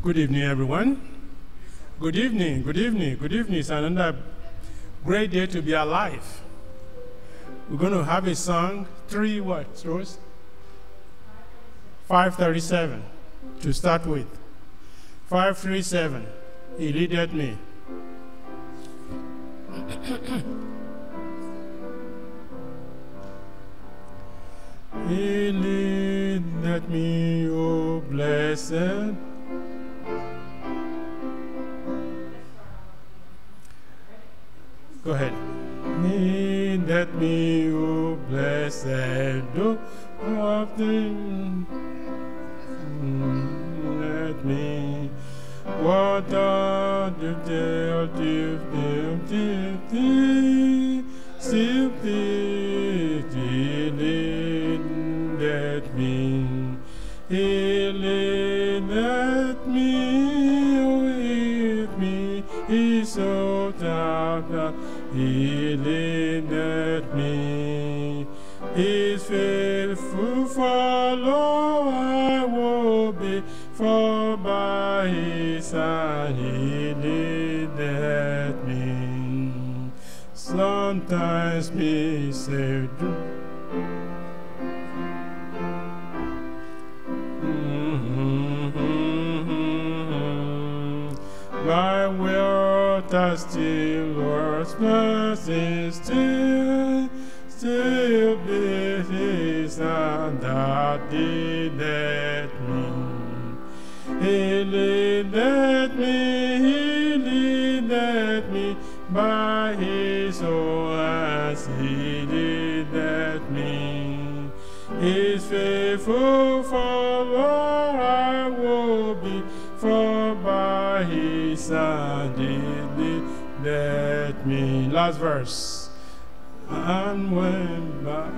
Good evening, everyone. Good evening, good evening, good evening. It's another great day to be alive. We're going to have a song, three what, Rose? 537 to start with. 537, He leaded me. And when by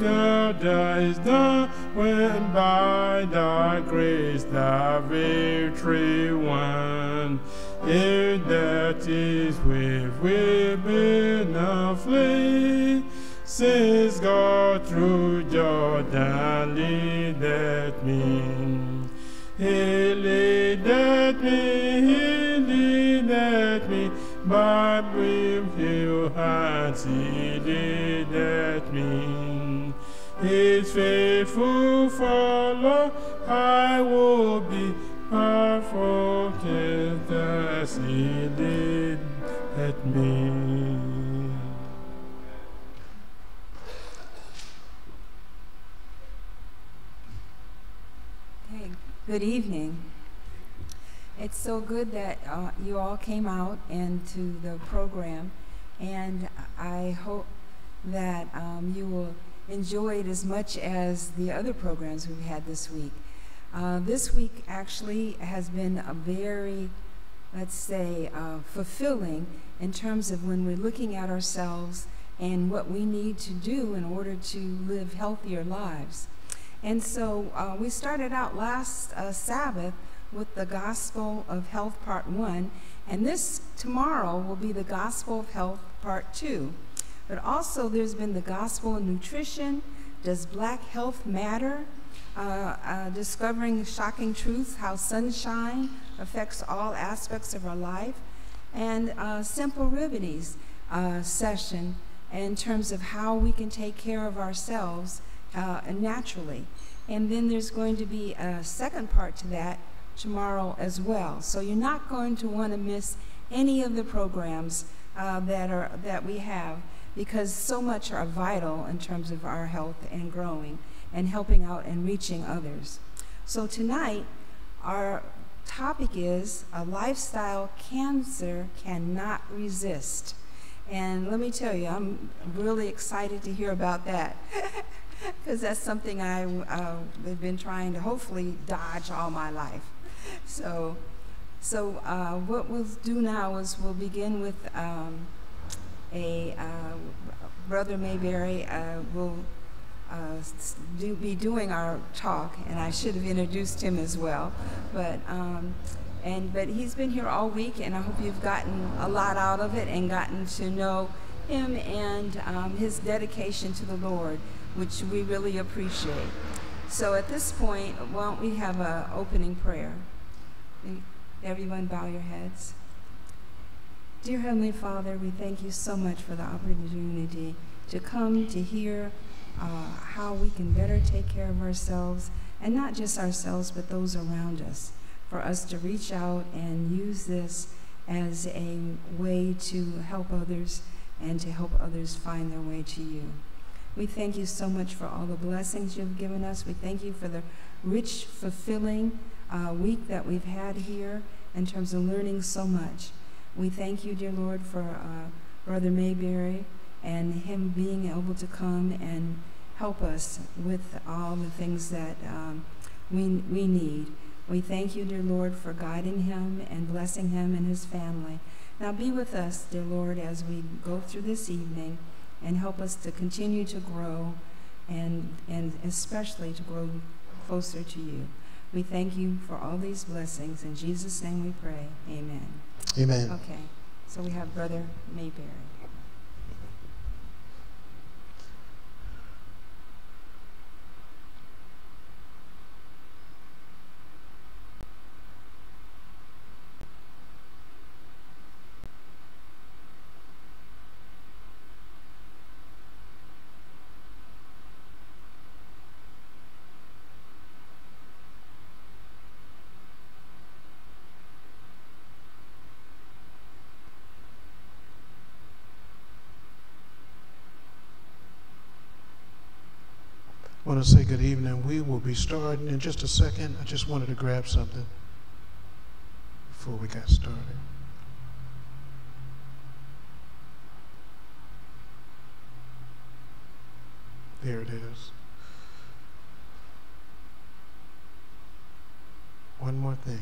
God is done, when by thy grace the victory won, if that is with women afraid, since God through Jordan leadeth me. He leadeth me, he leadeth me, by His faithful follow I will be, perfect as he at me. Hey, good evening. It's so good that uh, you all came out into the program, and I hope that um, you will enjoy it as much as the other programs we've had this week. Uh, this week actually has been a very, let's say, uh, fulfilling in terms of when we're looking at ourselves and what we need to do in order to live healthier lives. And so uh, we started out last uh, Sabbath with the Gospel of Health Part 1, and this tomorrow will be the Gospel of Health Part 2. But also there's been the Gospel of Nutrition, Does Black Health Matter? Uh, uh, discovering shocking truths, how sunshine affects all aspects of our life, and uh, Simple Remedies uh, session in terms of how we can take care of ourselves uh, naturally. And then there's going to be a second part to that tomorrow as well. So you're not going to want to miss any of the programs uh, that, are, that we have because so much are vital in terms of our health and growing and helping out and reaching others. So tonight, our topic is a lifestyle cancer cannot resist. And let me tell you, I'm really excited to hear about that. because that's something I, uh, have been trying to hopefully dodge all my life. So, so uh, what we'll do now is we'll begin with um, a uh, Brother Mayberry uh, will uh, do, be doing our talk, and I should have introduced him as well. But um, and but he's been here all week, and I hope you've gotten a lot out of it and gotten to know him and um, his dedication to the Lord which we really appreciate. So at this point, why don't we have an opening prayer? Everyone bow your heads. Dear Heavenly Father, we thank you so much for the opportunity to come to hear uh, how we can better take care of ourselves, and not just ourselves, but those around us, for us to reach out and use this as a way to help others and to help others find their way to you. We thank you so much for all the blessings you've given us. We thank you for the rich, fulfilling uh, week that we've had here in terms of learning so much. We thank you, dear Lord, for uh, Brother Mayberry and him being able to come and help us with all the things that um, we, we need. We thank you, dear Lord, for guiding him and blessing him and his family. Now be with us, dear Lord, as we go through this evening and help us to continue to grow and, and especially to grow closer to you. We thank you for all these blessings. In Jesus' name we pray. Amen. Amen. Okay, so we have Brother Mayberry. I to say good evening. We will be starting in just a second. I just wanted to grab something before we got started. There it is. One more thing.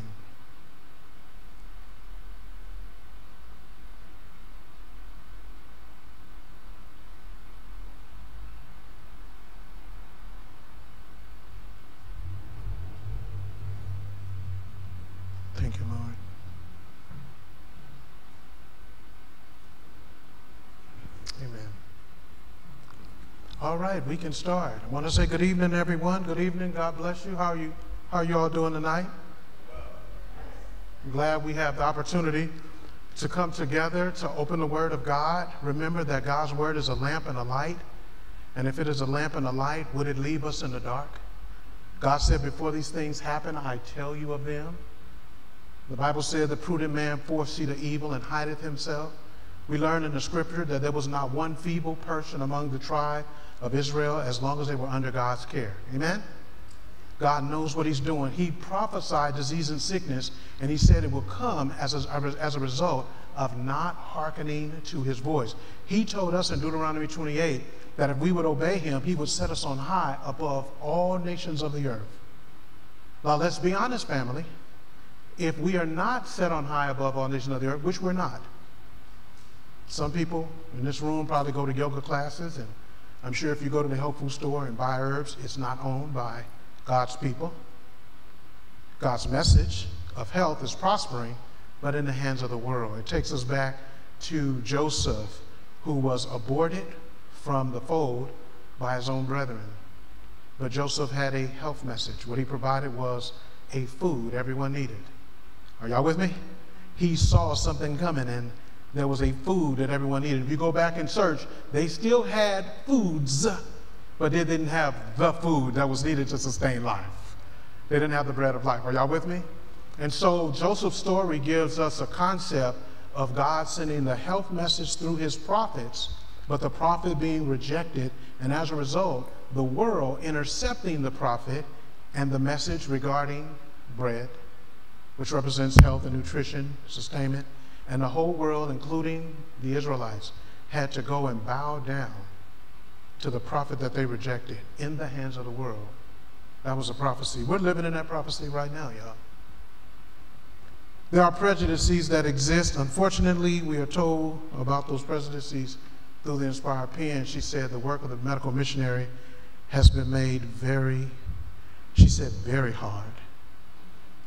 Thank you, Lord. Amen. All right, we can start. I want to say good evening, everyone. Good evening. God bless you. How are you? How are you all doing tonight? I'm glad we have the opportunity to come together to open the Word of God. Remember that God's Word is a lamp and a light. And if it is a lamp and a light, would it leave us in the dark? God said, Before these things happen, I tell you of them. The Bible said the prudent man foreseeth the evil and hideth himself. We learn in the scripture that there was not one feeble person among the tribe of Israel as long as they were under God's care. Amen? God knows what he's doing. He prophesied disease and sickness, and he said it will come as a, as a result of not hearkening to his voice. He told us in Deuteronomy 28 that if we would obey him, he would set us on high above all nations of the earth. Now, let's be honest, family if we are not set on high above all nations of the earth, which we're not. Some people in this room probably go to yoga classes, and I'm sure if you go to the health food store and buy herbs, it's not owned by God's people. God's message of health is prospering, but in the hands of the world. It takes us back to Joseph, who was aborted from the fold by his own brethren. But Joseph had a health message. What he provided was a food everyone needed. Are y'all with me? He saw something coming and there was a food that everyone needed. If you go back and search, they still had foods, but they didn't have the food that was needed to sustain life. They didn't have the bread of life. Are y'all with me? And so Joseph's story gives us a concept of God sending the health message through his prophets, but the prophet being rejected, and as a result, the world intercepting the prophet and the message regarding bread which represents health and nutrition, sustainment, and the whole world, including the Israelites, had to go and bow down to the prophet that they rejected in the hands of the world. That was a prophecy. We're living in that prophecy right now, y'all. There are prejudices that exist. Unfortunately, we are told about those prejudices through the inspired pen. She said the work of the medical missionary has been made very, she said, very hard.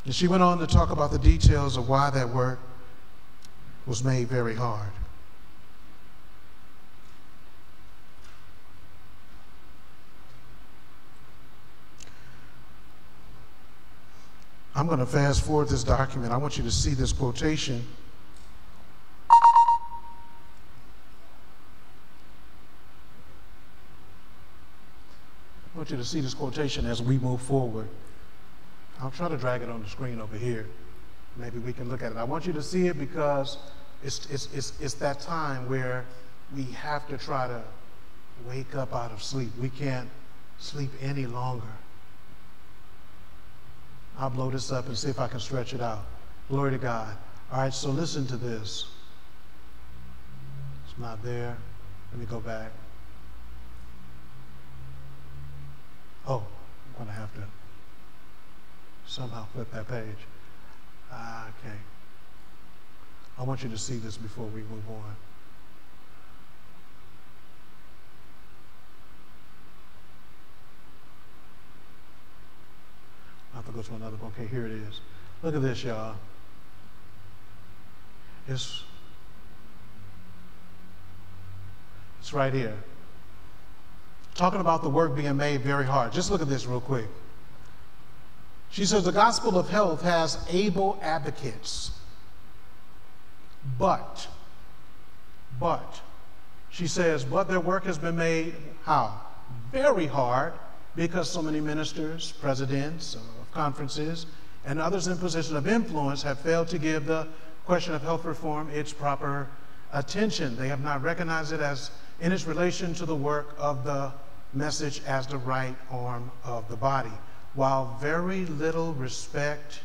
And she went on to talk about the details of why that work was made very hard. I'm going to fast forward this document. I want you to see this quotation. I want you to see this quotation as we move forward. I'll try to drag it on the screen over here. Maybe we can look at it. I want you to see it because it's, it's, it's, it's that time where we have to try to wake up out of sleep. We can't sleep any longer. I'll blow this up and see if I can stretch it out. Glory to God. All right, so listen to this. It's not there. Let me go back. Oh, I'm going to have to somehow flip that page. Ah, okay. I want you to see this before we move on. I have to go to another book. Okay, here it is. Look at this, y'all. It's, it's right here. Talking about the work being made very hard. Just look at this real quick. She says the gospel of health has able advocates, but, but, she says, but their work has been made how? Very hard because so many ministers, presidents of conferences, and others in position of influence have failed to give the question of health reform its proper attention. They have not recognized it as in its relation to the work of the message as the right arm of the body. While very little respect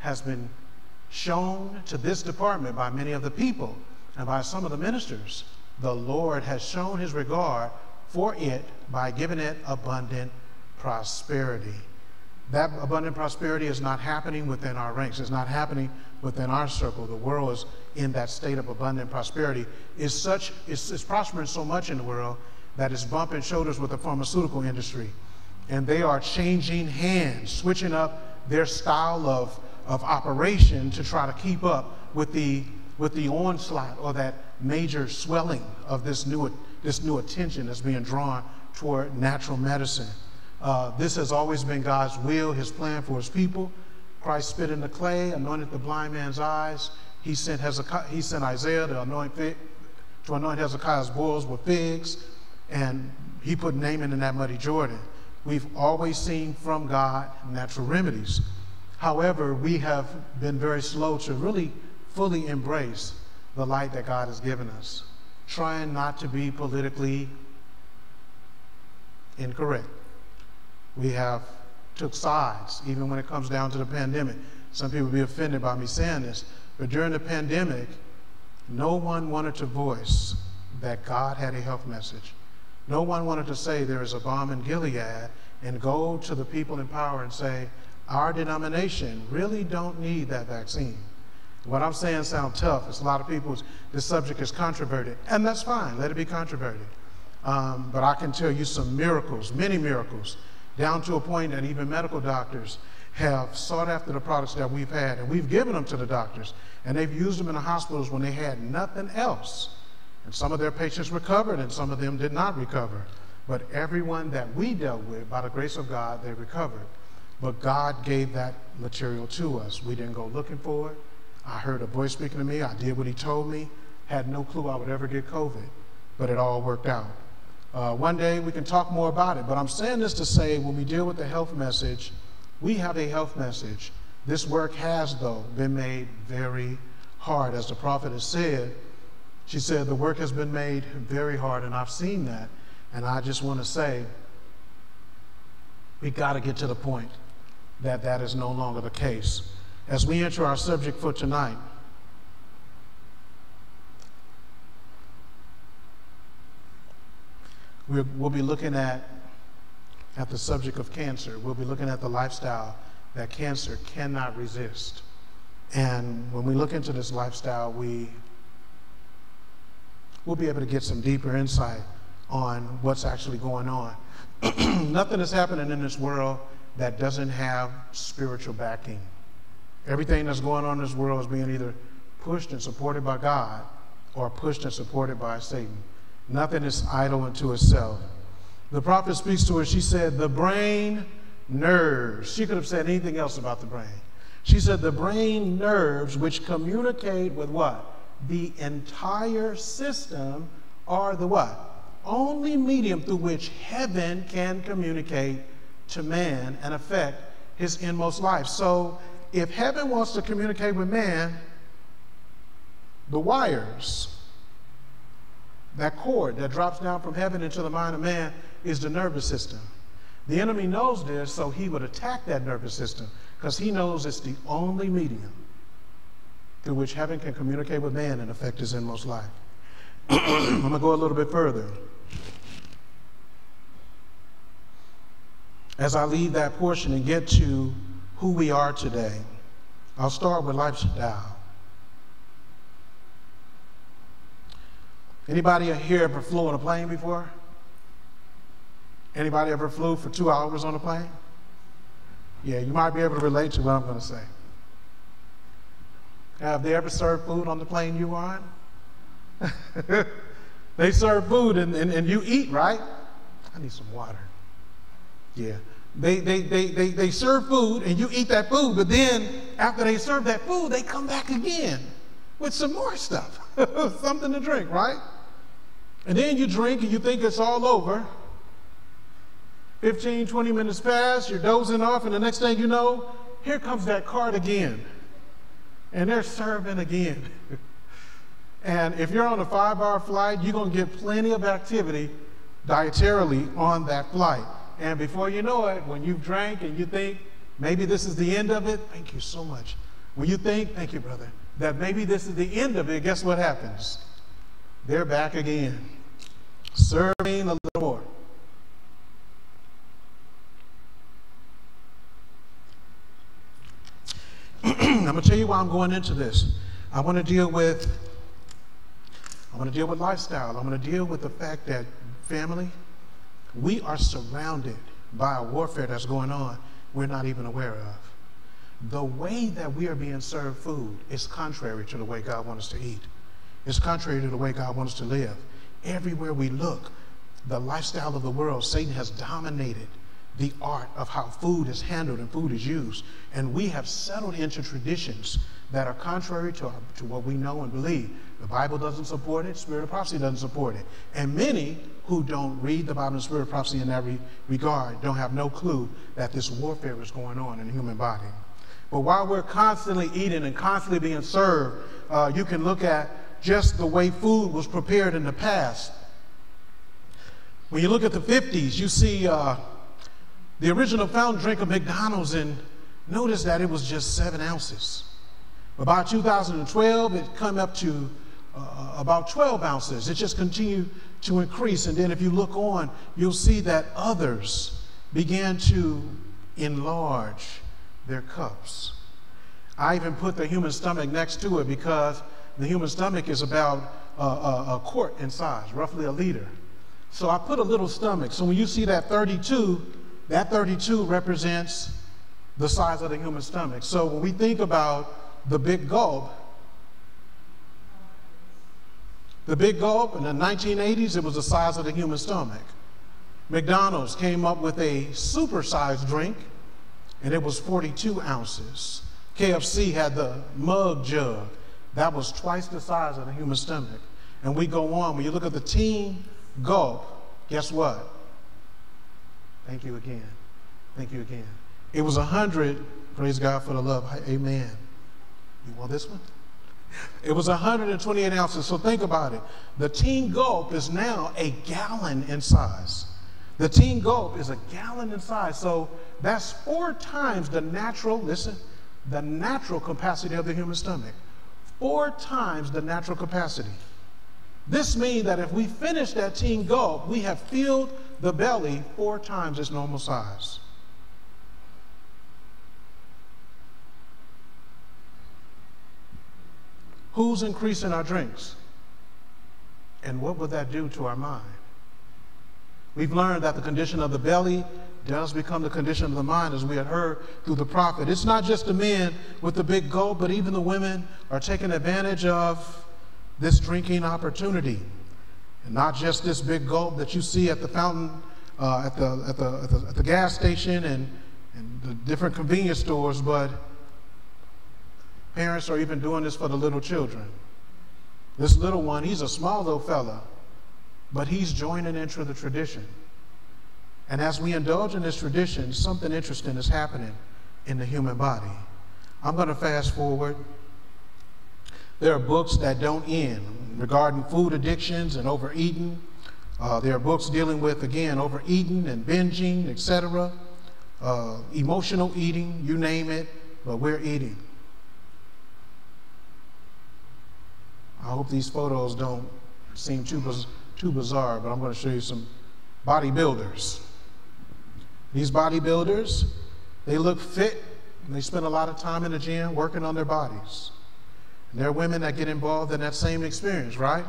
has been shown to this department by many of the people and by some of the ministers, the Lord has shown his regard for it by giving it abundant prosperity. That abundant prosperity is not happening within our ranks. It's not happening within our circle. The world is in that state of abundant prosperity. Is such it's, it's prospering so much in the world that it's bumping shoulders with the pharmaceutical industry. And they are changing hands, switching up their style of, of operation to try to keep up with the, with the onslaught or that major swelling of this new, this new attention that's being drawn toward natural medicine. Uh, this has always been God's will, his plan for his people. Christ spit in the clay, anointed the blind man's eyes. He sent, Hezekiah, he sent Isaiah to anoint, to anoint Hezekiah's boils with figs, and he put Naaman in that muddy Jordan. We've always seen from God natural remedies. However, we have been very slow to really fully embrace the light that God has given us, trying not to be politically incorrect. We have took sides, even when it comes down to the pandemic. Some people be offended by me saying this, but during the pandemic, no one wanted to voice that God had a health message. No one wanted to say there is a balm in Gilead and go to the people in power and say, our denomination really don't need that vaccine. What I'm saying sounds tough. It's a lot of people's, this subject is controverted, and that's fine. Let it be controverted. Um, but I can tell you some miracles, many miracles, down to a point that even medical doctors have sought after the products that we've had, and we've given them to the doctors, and they've used them in the hospitals when they had nothing else. And some of their patients recovered, and some of them did not recover. But everyone that we dealt with, by the grace of God, they recovered. But God gave that material to us. We didn't go looking for it. I heard a voice speaking to me. I did what he told me. Had no clue I would ever get COVID, but it all worked out. Uh, one day we can talk more about it, but I'm saying this to say when we deal with the health message, we have a health message. This work has, though, been made very hard. As the prophet has said, she said, the work has been made very hard, and I've seen that. And I just want to say, we got to get to the point that that is no longer the case. As we enter our subject for tonight, we will be looking at, at the subject of cancer. We'll be looking at the lifestyle that cancer cannot resist. And when we look into this lifestyle, we we'll be able to get some deeper insight on what's actually going on. Nothing is happening in this world that doesn't have spiritual backing. Everything that's going on in this world is being either pushed and supported by God or pushed and supported by Satan. Nothing is idle unto itself. The prophet speaks to her. She said, The brain nerves. She could have said anything else about the brain. She said, The brain nerves, which communicate with what? The entire system are the what? Only medium through which heaven can communicate to man and affect his inmost life. So if heaven wants to communicate with man, the wires that cord that drops down from heaven into the mind of man is the nervous system. The enemy knows this, so he would attack that nervous system because he knows it's the only medium through which heaven can communicate with man and affect his inmost life. I'm going to go a little bit further. As I leave that portion and get to who we are today, I'll start with lifestyle. Anybody here ever flew on a plane before? Anybody ever flew for two hours on a plane? Yeah, you might be able to relate to what I'm going to say. Have they ever served food on the plane you were on? they serve food and, and, and you eat, right? I need some water. Yeah. They, they, they, they, they serve food and you eat that food, but then after they serve that food, they come back again with some more stuff, something to drink, right? And then you drink and you think it's all over. 15, 20 minutes pass, you're dozing off, and the next thing you know, here comes that cart again. And they're serving again. and if you're on a five hour flight, you're going to get plenty of activity dietarily on that flight. And before you know it, when you've drank and you think maybe this is the end of it, thank you so much. When you think, thank you, brother, that maybe this is the end of it, guess what happens? They're back again, serving a little more. I'm going to tell you why I'm going into this. I want to deal with I want to deal with lifestyle. I'm going to deal with the fact that family, we are surrounded by a warfare that's going on we're not even aware of. The way that we are being served food is contrary to the way God wants us to eat. It's contrary to the way God wants us to live. Everywhere we look, the lifestyle of the world, Satan has dominated the art of how food is handled and food is used. And we have settled into traditions that are contrary to, our, to what we know and believe. The Bible doesn't support it, Spirit of Prophecy doesn't support it. And many who don't read the Bible and Spirit of Prophecy in that re regard don't have no clue that this warfare is going on in the human body. But while we're constantly eating and constantly being served, uh, you can look at just the way food was prepared in the past. When you look at the 50s, you see uh, the original fountain drink of McDonald's, and noticed that it was just seven ounces. But by 2012, it came up to uh, about 12 ounces. It just continued to increase. And then if you look on, you'll see that others began to enlarge their cups. I even put the human stomach next to it because the human stomach is about a, a quart in size, roughly a liter. So I put a little stomach. So when you see that 32, that 32 represents the size of the human stomach. So when we think about the big gulp, the big gulp in the 1980s, it was the size of the human stomach. McDonald's came up with a supersized drink, and it was 42 ounces. KFC had the mug jug. That was twice the size of the human stomach. And we go on. When you look at the Team Gulp, guess what? Thank you again. Thank you again. It was 100. Praise God for the love. Amen. You want this one? It was 128 ounces. So think about it. The Team Gulp is now a gallon in size. The Team Gulp is a gallon in size. So that's four times the natural, listen, the natural capacity of the human stomach. Four times the natural capacity. This means that if we finish that Team Gulp, we have filled the belly four times its normal size. Who's increasing our drinks? And what would that do to our mind? We've learned that the condition of the belly does become the condition of the mind, as we had heard through the prophet. It's not just the men with the big gulp, but even the women are taking advantage of this drinking opportunity. And not just this big gulp that you see at the fountain, uh, at, the, at, the, at, the, at the gas station and, and the different convenience stores, but Parents are even doing this for the little children. This little one, he's a small little fella, but he's joining into the tradition. And as we indulge in this tradition, something interesting is happening in the human body. I'm going to fast forward. There are books that don't end regarding food addictions and overeating. Uh, there are books dealing with, again, overeating and binging, etc., uh, emotional eating, you name it, but we're eating. I hope these photos don't seem too, too bizarre, but I'm going to show you some bodybuilders. These bodybuilders, they look fit, and they spend a lot of time in the gym working on their bodies. And there are women that get involved in that same experience, right?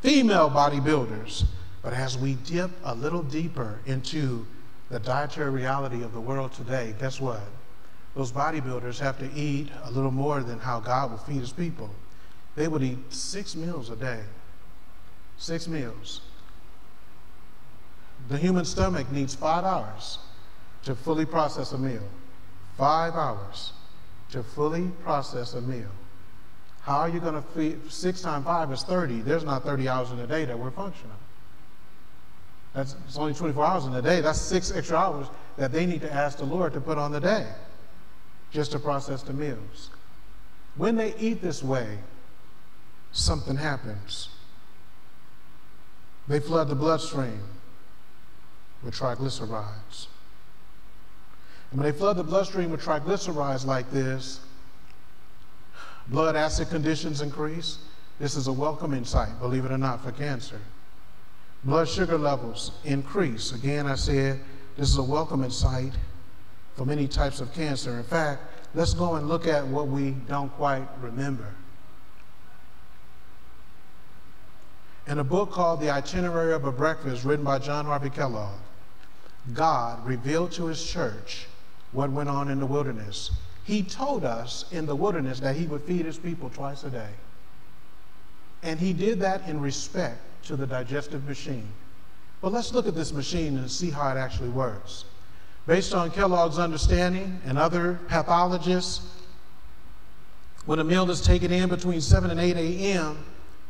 Female bodybuilders. But as we dip a little deeper into the dietary reality of the world today, guess what? Those bodybuilders have to eat a little more than how God will feed his people. They would eat six meals a day. Six meals. The human stomach needs five hours to fully process a meal. Five hours to fully process a meal. How are you going to feed? Six times five is 30. There's not 30 hours in a day that we're functioning. That's it's only 24 hours in a day. That's six extra hours that they need to ask the Lord to put on the day just to process the meals. When they eat this way, something happens. They flood the bloodstream with triglycerides. And when they flood the bloodstream with triglycerides like this, blood acid conditions increase. This is a welcome insight, believe it or not, for cancer. Blood sugar levels increase. Again, I said this is a welcome insight for many types of cancer. In fact, let's go and look at what we don't quite remember. In a book called The Itinerary of a Breakfast, written by John Harvey Kellogg, God revealed to his church what went on in the wilderness. He told us in the wilderness that he would feed his people twice a day. And he did that in respect to the digestive machine. But let's look at this machine and see how it actually works. Based on Kellogg's understanding and other pathologists, when a meal is taken in between 7 and 8 a.m.,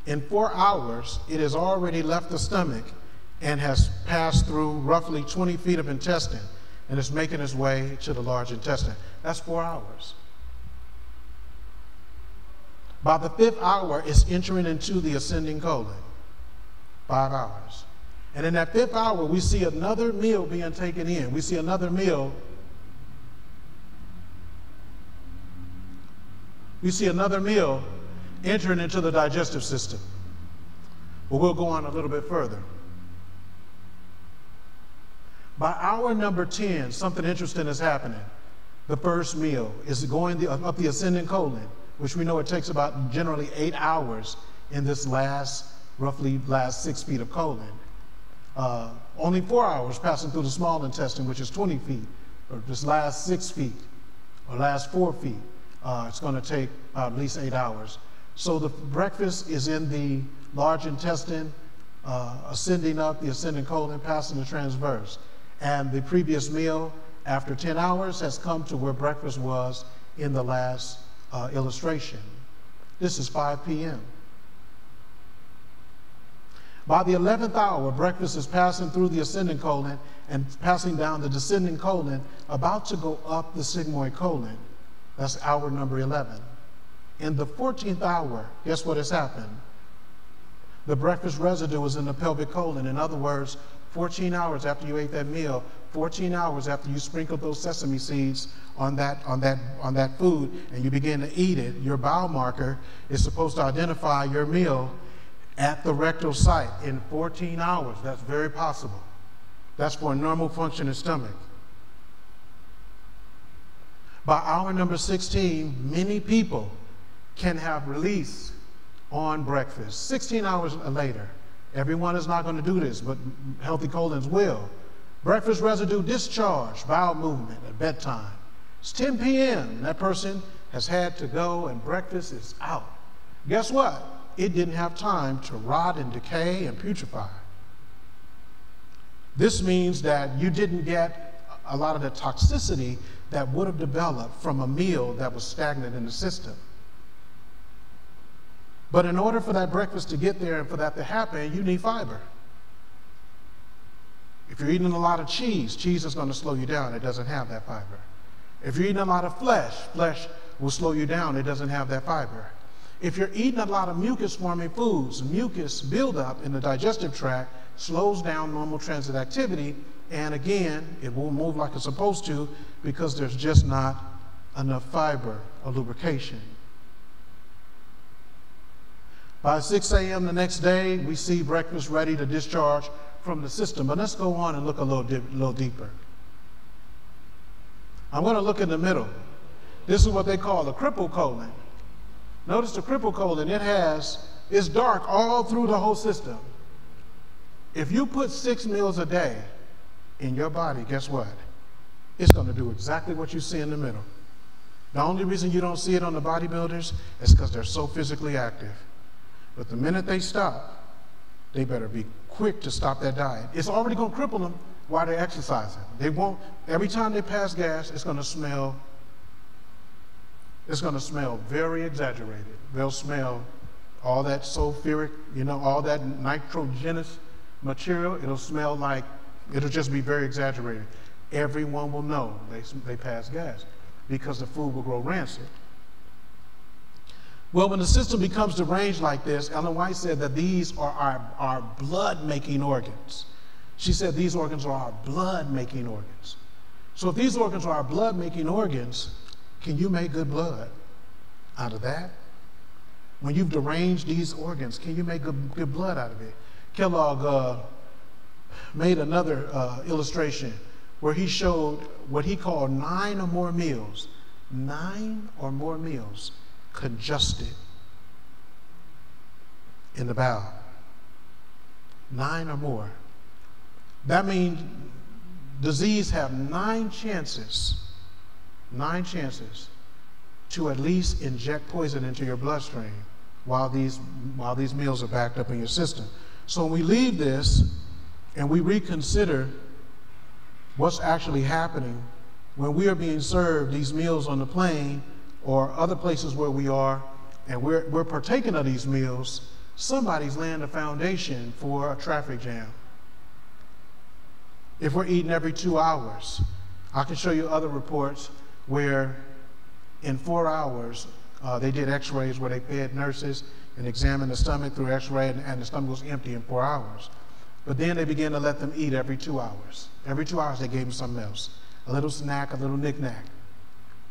in four hours, it has already left the stomach and has passed through roughly 20 feet of intestine and it's making its way to the large intestine. That's four hours. By the fifth hour, it's entering into the ascending colon. Five hours. And in that fifth hour, we see another meal being taken in. We see another meal. We see another meal entering into the digestive system. But we'll go on a little bit further. By hour number 10, something interesting is happening. The first meal is going the, up the ascending colon, which we know it takes about generally eight hours in this last, roughly last six feet of colon. Uh, only four hours passing through the small intestine, which is 20 feet, or this last six feet, or last four feet. Uh, it's going to take uh, at least eight hours. So the breakfast is in the large intestine, uh, ascending up the ascending colon, passing the transverse. And the previous meal, after 10 hours, has come to where breakfast was in the last uh, illustration. This is 5 p.m. By the 11th hour, breakfast is passing through the ascending colon and passing down the descending colon, about to go up the sigmoid colon. That's hour number 11. In the 14th hour, guess what has happened? The breakfast residue is in the pelvic colon. In other words, 14 hours after you ate that meal, 14 hours after you sprinkled those sesame seeds on that, on that, on that food and you begin to eat it, your biomarker is supposed to identify your meal at the rectal site in 14 hours. That's very possible. That's for a normal functioning stomach. By hour number 16, many people can have release on breakfast. 16 hours later, everyone is not going to do this, but healthy colons will. Breakfast residue discharge, bowel movement at bedtime. It's 10 p.m. and that person has had to go and breakfast is out. Guess what? It didn't have time to rot and decay and putrefy. This means that you didn't get a lot of the toxicity that would have developed from a meal that was stagnant in the system. But in order for that breakfast to get there and for that to happen, you need fiber. If you're eating a lot of cheese, cheese is going to slow you down. It doesn't have that fiber. If you're eating a lot of flesh, flesh will slow you down. It doesn't have that fiber. If you're eating a lot of mucus forming foods, mucus buildup in the digestive tract slows down normal transit activity, and again, it won't move like it's supposed to because there's just not enough fiber or lubrication. By 6 a.m. the next day, we see breakfast ready to discharge from the system. But let's go on and look a little, di- little deeper. I'm going to look in the middle. This is what they call the cripple colon. Notice the cripple colon, it has, it's dark all through the whole system. If you put six meals a day in your body, guess what? It's going to do exactly what you see in the middle. The only reason you don't see it on the bodybuilders is because they're so physically active. But the minute they stop, they better be quick to stop that diet. It's already going to cripple them while they're exercising. They won't, every time they pass gas, it's going to smell, it's going to smell very exaggerated. They'll smell all that sulfuric, you know, all that nitrogenous material. It'll smell like, it'll just be very exaggerated. Everyone will know they, they pass gas because the food will grow rancid. Well, when the system becomes deranged like this, Ellen White said that these are our, our blood making organs. She said these organs are our blood making organs. So, if these organs are our blood making organs, can you make good blood out of that? When you've deranged these organs, can you make good, good blood out of it? Kellogg uh, made another uh, illustration where he showed what he called nine or more meals. Nine or more meals congested in the bowel. Nine or more. That means disease have nine chances, nine chances to at least inject poison into your bloodstream while these, while these meals are backed up in your system. So when we leave this and we reconsider what's actually happening when we are being served these meals on the plane or other places where we are, and we're, we're partaking of these meals, somebody's laying the foundation for a traffic jam. If we're eating every two hours, I can show you other reports where in four hours uh, they did x rays where they fed nurses and examined the stomach through x ray, and, and the stomach was empty in four hours. But then they began to let them eat every two hours. Every two hours they gave them something else a little snack, a little knickknack.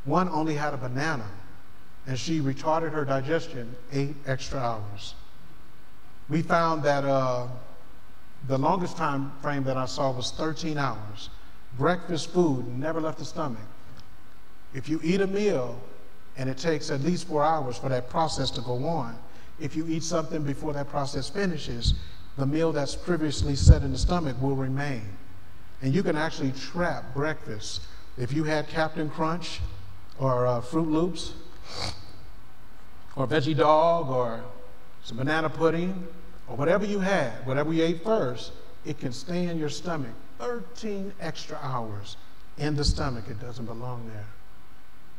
One only had a banana, and she retarded her digestion eight extra hours. We found that uh, the longest time frame that I saw was 13 hours. Breakfast food never left the stomach. If you eat a meal and it takes at least four hours for that process to go on, if you eat something before that process finishes, the meal that's previously set in the stomach will remain. And you can actually trap breakfast. If you had Captain Crunch or uh, Froot Loops or Veggie Dog or some banana pudding or whatever you had, whatever you ate first, it can stay in your stomach 13 extra hours in the stomach. It doesn't belong there.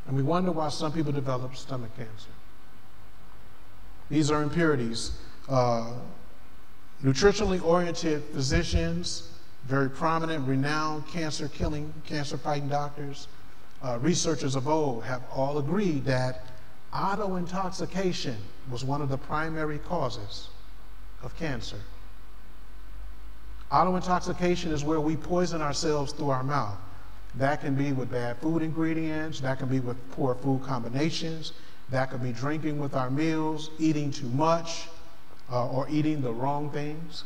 And we wonder why some people develop stomach cancer. These are impurities. Uh, nutritionally oriented physicians, very prominent, renowned cancer killing, cancer fighting doctors, uh, researchers of old have all agreed that auto intoxication was one of the primary causes of cancer. Auto intoxication is where we poison ourselves through our mouth. That can be with bad food ingredients, that can be with poor food combinations, that could be drinking with our meals, eating too much, uh, or eating the wrong things.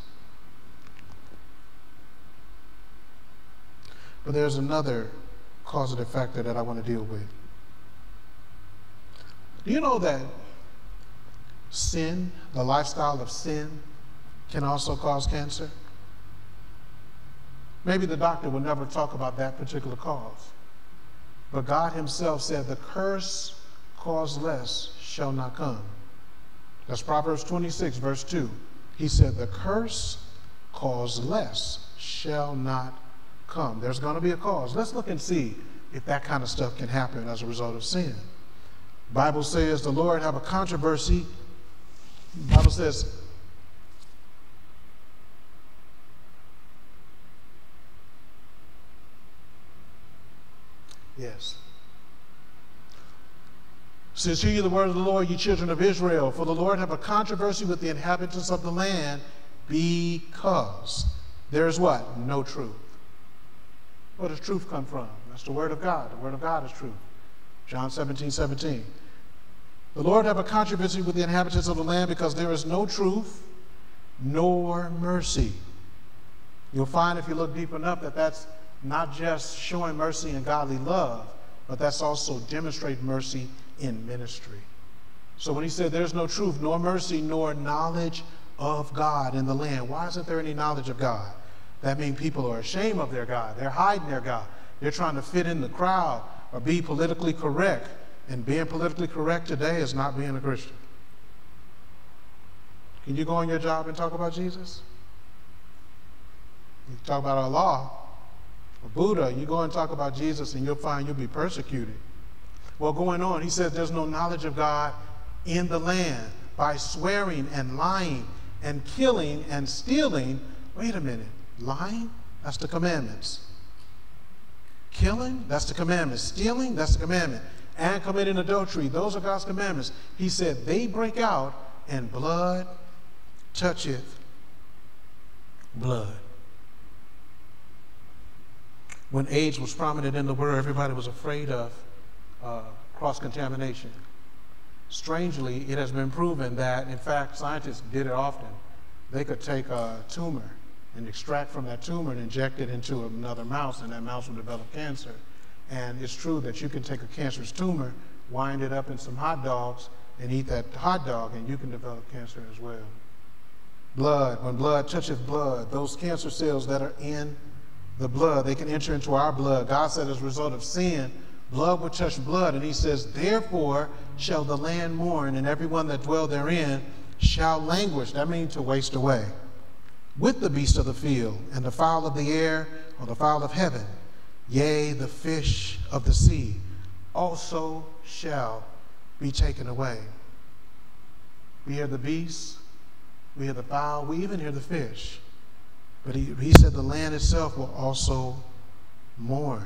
But there's another causative factor that I want to deal with. Do you know that sin, the lifestyle of sin, can also cause cancer? Maybe the doctor will never talk about that particular cause. But God Himself said, The curse caused less shall not come. That's Proverbs 26, verse 2. He said, The curse caused less shall not come. There's going to be a cause. Let's look and see if that kind of stuff can happen as a result of sin. Bible says the Lord have a controversy. Bible says Yes. says, Hear ye the word of the Lord, ye children of Israel, for the Lord have a controversy with the inhabitants of the land because there's what? No truth. Where does truth come from? That's the word of God. The word of God is truth. John 17, 17. The Lord have a controversy with the inhabitants of the land because there is no truth nor mercy. You'll find if you look deep enough that that's not just showing mercy and godly love, but that's also demonstrate mercy in ministry. So when he said there's no truth, nor mercy, nor knowledge of God in the land, why isn't there any knowledge of God? That means people are ashamed of their God. They're hiding their God. They're trying to fit in the crowd or be politically correct. And being politically correct today is not being a Christian. Can you go on your job and talk about Jesus? You talk about Allah or Buddha, you go and talk about Jesus and you'll find you'll be persecuted. Well, going on, he says there's no knowledge of God in the land by swearing and lying and killing and stealing. Wait a minute, lying? That's the commandments. Killing? That's the commandment. Stealing? That's the commandment. And committing adultery? Those are God's commandments. He said they break out and blood toucheth blood. When AIDS was prominent in the world, everybody was afraid of uh, cross contamination. Strangely, it has been proven that, in fact, scientists did it often. They could take a tumor and extract from that tumor and inject it into another mouse, and that mouse will develop cancer. And it's true that you can take a cancerous tumor, wind it up in some hot dogs, and eat that hot dog, and you can develop cancer as well. Blood, when blood touches blood, those cancer cells that are in the blood, they can enter into our blood. God said as a result of sin, blood will touch blood. And he says, Therefore shall the land mourn, and everyone that dwell therein shall languish. That means to waste away. With the beast of the field, and the fowl of the air, or the fowl of heaven, yea, the fish of the sea, also shall be taken away. We hear the beast, we hear the fowl, we even hear the fish. But he, he said the land itself will also mourn.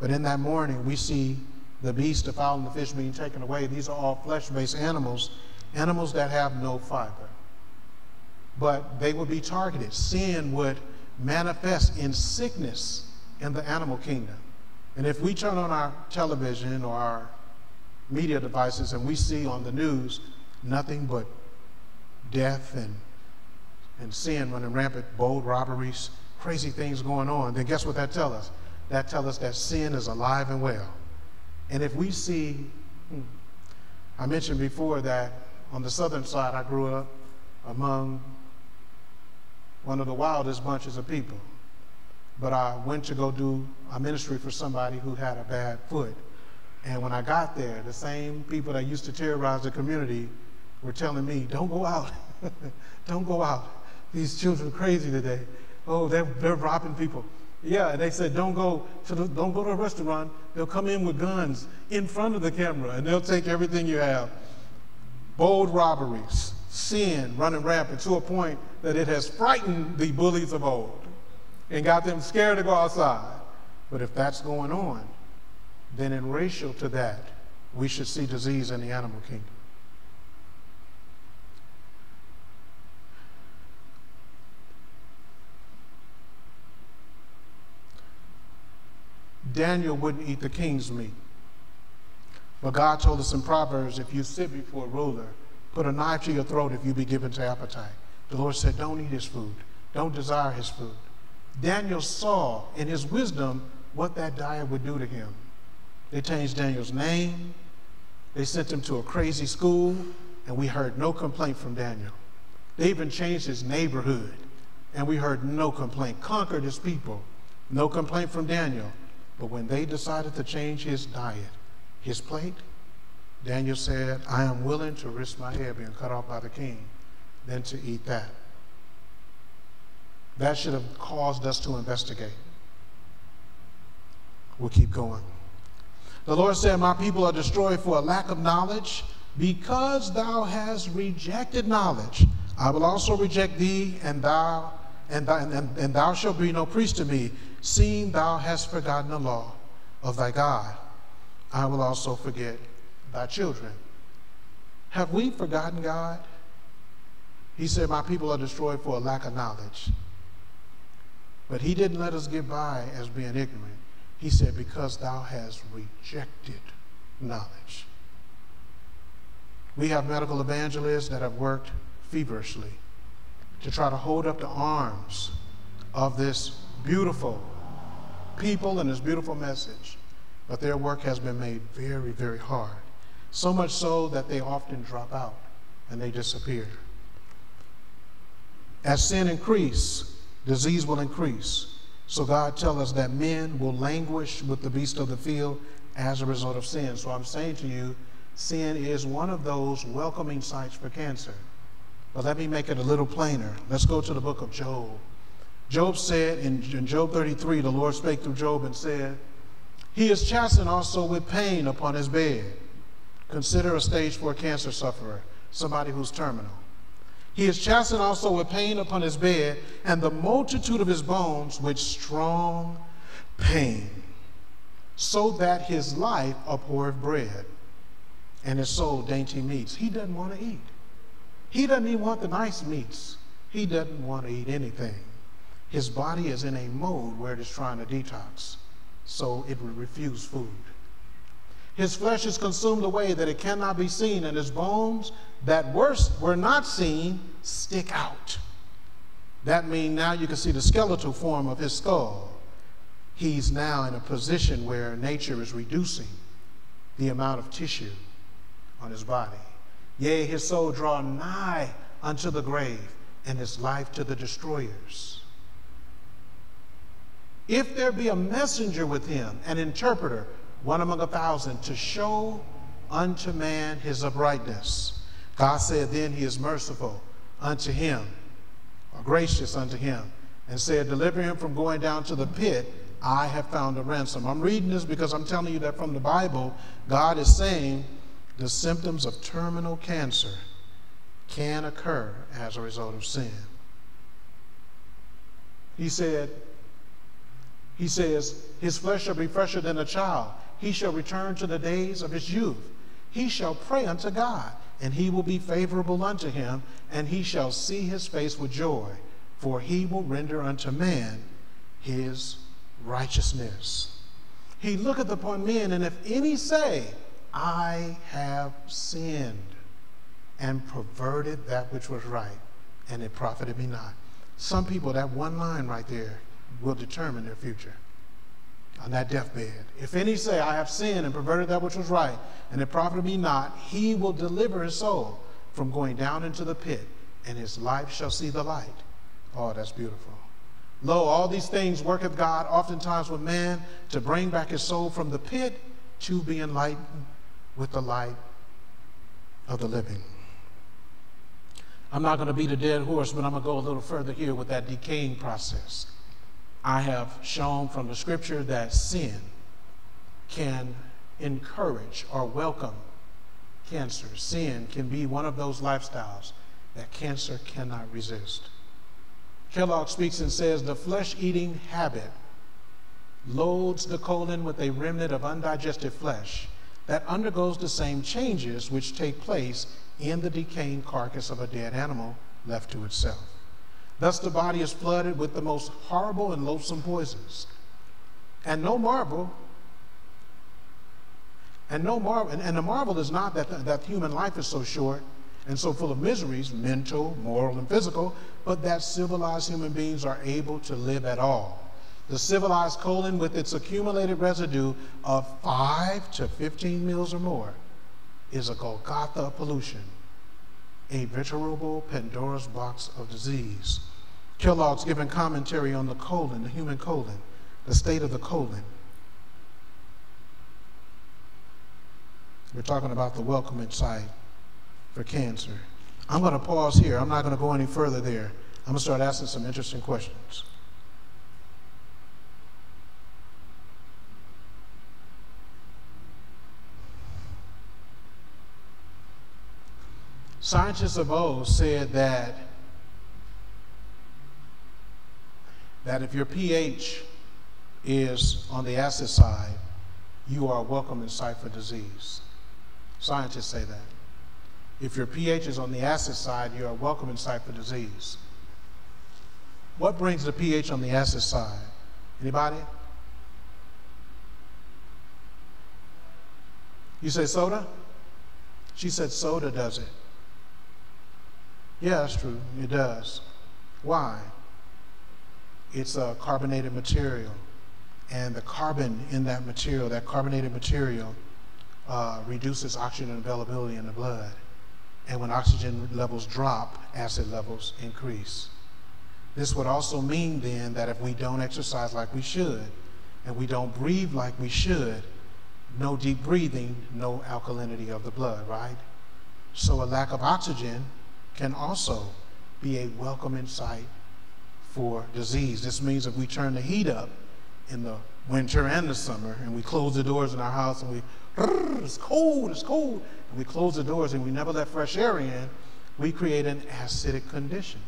But in that mourning, we see the beast, the fowl, and the fish being taken away. These are all flesh based animals, animals that have no fiber. But they would be targeted. Sin would manifest in sickness in the animal kingdom. And if we turn on our television or our media devices and we see on the news nothing but death and, and sin running rampant, bold robberies, crazy things going on, then guess what that tells us? That tells us that sin is alive and well. And if we see, hmm, I mentioned before that on the southern side, I grew up among one of the wildest bunches of people. But I went to go do a ministry for somebody who had a bad foot. And when I got there, the same people that used to terrorize the community were telling me, don't go out. don't go out. These children are crazy today. Oh, they're, they're robbing people. Yeah, and they said, don't go to the, don't go to a restaurant. They'll come in with guns in front of the camera and they'll take everything you have. Bold robberies, sin running rampant to a point that it has frightened the bullies of old and got them scared to go outside. But if that's going on, then in ratio to that, we should see disease in the animal kingdom. Daniel wouldn't eat the king's meat. But God told us in Proverbs if you sit before a ruler, put a knife to your throat if you be given to appetite. The Lord said, don't eat his food, don't desire his food. Daniel saw in his wisdom what that diet would do to him. They changed Daniel's name, they sent him to a crazy school, and we heard no complaint from Daniel. They even changed his neighborhood, and we heard no complaint. Conquered his people, no complaint from Daniel. But when they decided to change his diet, his plate, Daniel said, I am willing to risk my head being cut off by the king than to eat that. That should have caused us to investigate. We'll keep going. The Lord said, My people are destroyed for a lack of knowledge. Because thou hast rejected knowledge, I will also reject thee, and thou and, thou, and, and thou shalt be no priest to me, seeing thou hast forgotten the law of thy God. I will also forget thy children. Have we forgotten God? He said, My people are destroyed for a lack of knowledge. But he didn't let us get by as being ignorant. He said, Because thou hast rejected knowledge. We have medical evangelists that have worked feverishly to try to hold up the arms of this beautiful people and this beautiful message. But their work has been made very, very hard. So much so that they often drop out and they disappear. As sin increase, disease will increase. So God tells us that men will languish with the beast of the field as a result of sin. So I'm saying to you, sin is one of those welcoming sights for cancer. But let me make it a little plainer. Let's go to the book of Job. Job said in, in Job 33, the Lord spake through Job and said, He is chastened also with pain upon his bed. Consider a stage for a cancer sufferer, somebody who's terminal. He is chastened also with pain upon his bed, and the multitude of his bones with strong pain, so that his life abhorreth bread, and his soul dainty meats. He doesn't want to eat. He doesn't even want the nice meats. He doesn't want to eat anything. His body is in a mode where it is trying to detox, so it will refuse food. His flesh is consumed away that it cannot be seen, and his bones that worse were not seen stick out. That means now you can see the skeletal form of his skull. He's now in a position where nature is reducing the amount of tissue on his body. Yea, his soul draw nigh unto the grave, and his life to the destroyers. If there be a messenger with him, an interpreter, one among a thousand, to show unto man his uprightness. God said, Then he is merciful unto him, or gracious unto him, and said, Deliver him from going down to the pit. I have found a ransom. I'm reading this because I'm telling you that from the Bible, God is saying the symptoms of terminal cancer can occur as a result of sin. He said, he says, His flesh shall be fresher than a child he shall return to the days of his youth. He shall pray unto God, and he will be favorable unto him, and he shall see his face with joy, for he will render unto man his righteousness. He looketh upon men, and if any say, I have sinned and perverted that which was right, and it profited me not. Some people, that one line right there will determine their future on that deathbed. If any say, I have sinned and perverted that which was right, and it profited me not, he will deliver his soul from going down into the pit, and his life shall see the light. Oh, that's beautiful. Lo, all these things worketh God oftentimes with man to bring back his soul from the pit to be enlightened with the light of the living. I'm not going to beat a dead horse, but I'm going to go a little further here with that decaying process. I have shown from the scripture that sin can encourage or welcome cancer. Sin can be one of those lifestyles that cancer cannot resist. Kellogg speaks and says the flesh eating habit loads the colon with a remnant of undigested flesh that undergoes the same changes which take place in the decaying carcass of a dead animal left to itself. Thus, the body is flooded with the most horrible and loathsome poisons. And no marvel, and no marvel, and, and the marvel is not that, the, that human life is so short and so full of miseries, mental, moral, and physical, but that civilized human beings are able to live at all. The civilized colon, with its accumulated residue of 5 to 15 meals or more, is a Golgotha pollution, a veritable Pandora's box of disease. Kellogg's given commentary on the colon, the human colon, the state of the colon. We're talking about the welcoming site for cancer. I'm going to pause here. I'm not going to go any further there. I'm going to start asking some interesting questions. Scientists of old said that that if your pH is on the acid side, you are welcome in sight for disease. Scientists say that. If your pH is on the acid side, you're a welcoming site for disease. What brings the pH on the acid side? Anybody? You say soda? She said soda does it. Yeah, that's true. It does. Why? It's a carbonated material. And the carbon in that material, that carbonated material, uh, reduces oxygen availability in the blood. And when oxygen levels drop, acid levels increase. This would also mean then that if we don't exercise like we should, and we don't breathe like we should, no deep breathing, no alkalinity of the blood, right? So a lack of oxygen can also be a welcome sight for disease. This means if we turn the heat up in the winter and the summer, and we close the doors in our house and we, it's cold, it's cold, and we close the doors and we never let fresh air in, we create an acidic condition,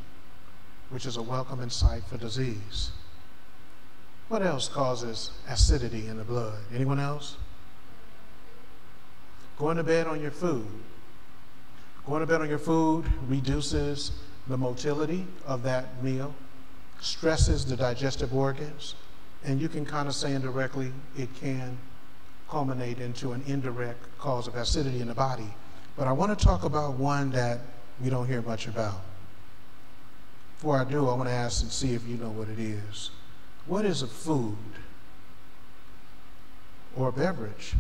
which is a welcome sight for disease. What else causes acidity in the blood? Anyone else? Going to bed on your food. Going to bed on your food reduces the motility of that meal, stresses the digestive organs, and you can kind of say indirectly it can culminate into an indirect cause of acidity in the body. But I want to talk about one that we don't hear much about. Before I do, I want to ask and see if you know what it is. What is a food or beverage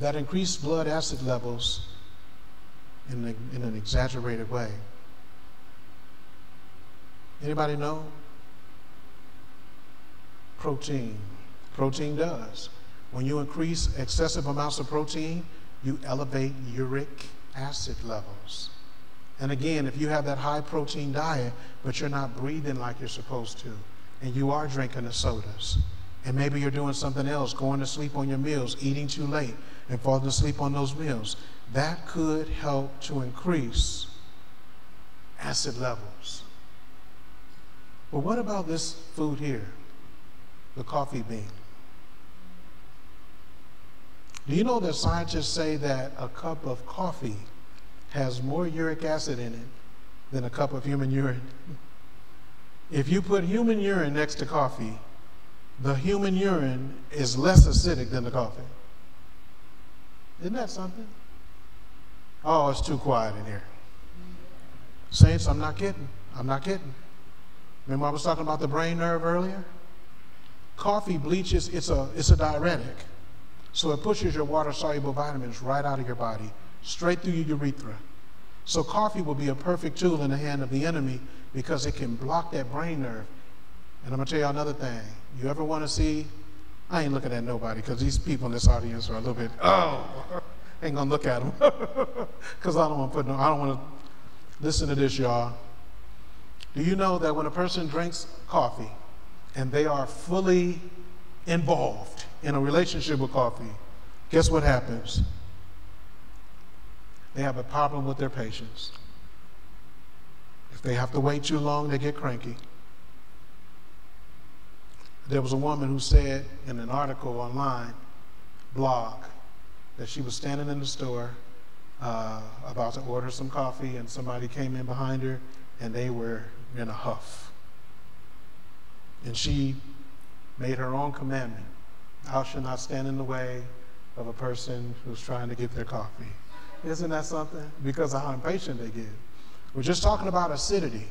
that increase blood acid levels in, a, in an exaggerated way. Anybody know? Protein. Protein does. When you increase excessive amounts of protein, you elevate uric acid levels. And again, if you have that high protein diet, but you're not breathing like you're supposed to, and you are drinking the sodas, and maybe you're doing something else, going to sleep on your meals, eating too late, and falling asleep on those meals. That could help to increase acid levels. But what about this food here? The coffee bean. Do you know that scientists say that a cup of coffee has more uric acid in it than a cup of human urine? If you put human urine next to coffee, the human urine is less acidic than the coffee. Isn't that something? Oh, it's too quiet in here. Saints, I'm not kidding. I'm not kidding. Remember I was talking about the brain nerve earlier? Coffee bleaches, it's a, it's a diuretic. So it pushes your water-soluble vitamins right out of your body, straight through your urethra. So coffee will be a perfect tool in the hand of the enemy because it can block that brain nerve. And I'm going to tell you another thing. You ever want to see I ain't looking at nobody because these people in this audience are a little bit, oh, ain't gonna look at them because I don't want to put no, I don't want to listen to this, y'all. Do you know that when a person drinks coffee and they are fully involved in a relationship with coffee, guess what happens? They have a problem with their patience. If they have to wait too long, they get cranky. There was a woman who said in an article online, blog, that she was standing in the store uh, about to order some coffee, and somebody came in behind her, and they were in a huff. And she made her own commandment Thou shalt not stand in the way of a person who's trying to get their coffee. Isn't that something? Because of how impatient they get. We're just talking about acidity.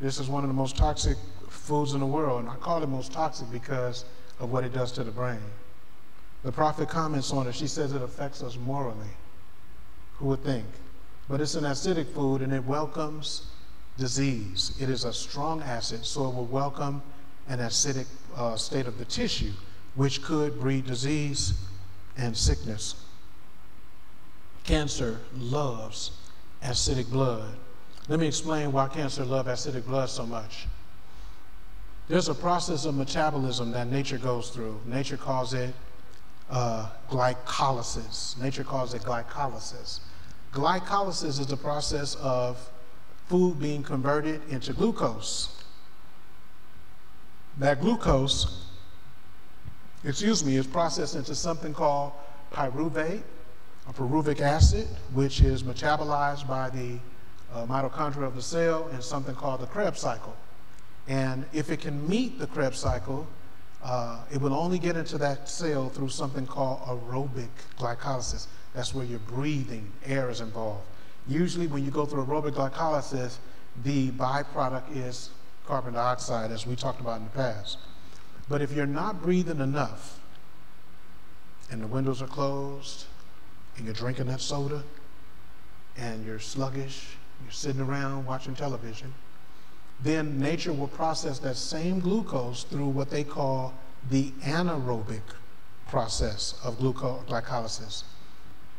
This is one of the most toxic foods in the world, and I call it most toxic because of what it does to the brain. The prophet comments on it. She says it affects us morally. Who would think? But it's an acidic food and it welcomes disease. It is a strong acid, so it will welcome an acidic uh, state of the tissue, which could breed disease and sickness. Cancer loves acidic blood. Let me explain why cancer loves acidic blood so much. There's a process of metabolism that nature goes through. Nature calls it uh, glycolysis. Nature calls it glycolysis. Glycolysis is the process of food being converted into glucose. That glucose, excuse me, is processed into something called pyruvate a pyruvic acid, which is metabolized by the uh, mitochondria of the cell, in something called the Krebs cycle. And if it can meet the Krebs cycle, uh, it will only get into that cell through something called aerobic glycolysis. That's where you're breathing, air is involved. Usually, when you go through aerobic glycolysis, the byproduct is carbon dioxide, as we talked about in the past. But if you're not breathing enough, and the windows are closed, and you're drinking that soda, and you're sluggish, you're sitting around watching television, then nature will process that same glucose through what they call the anaerobic process of glucose glycolysis.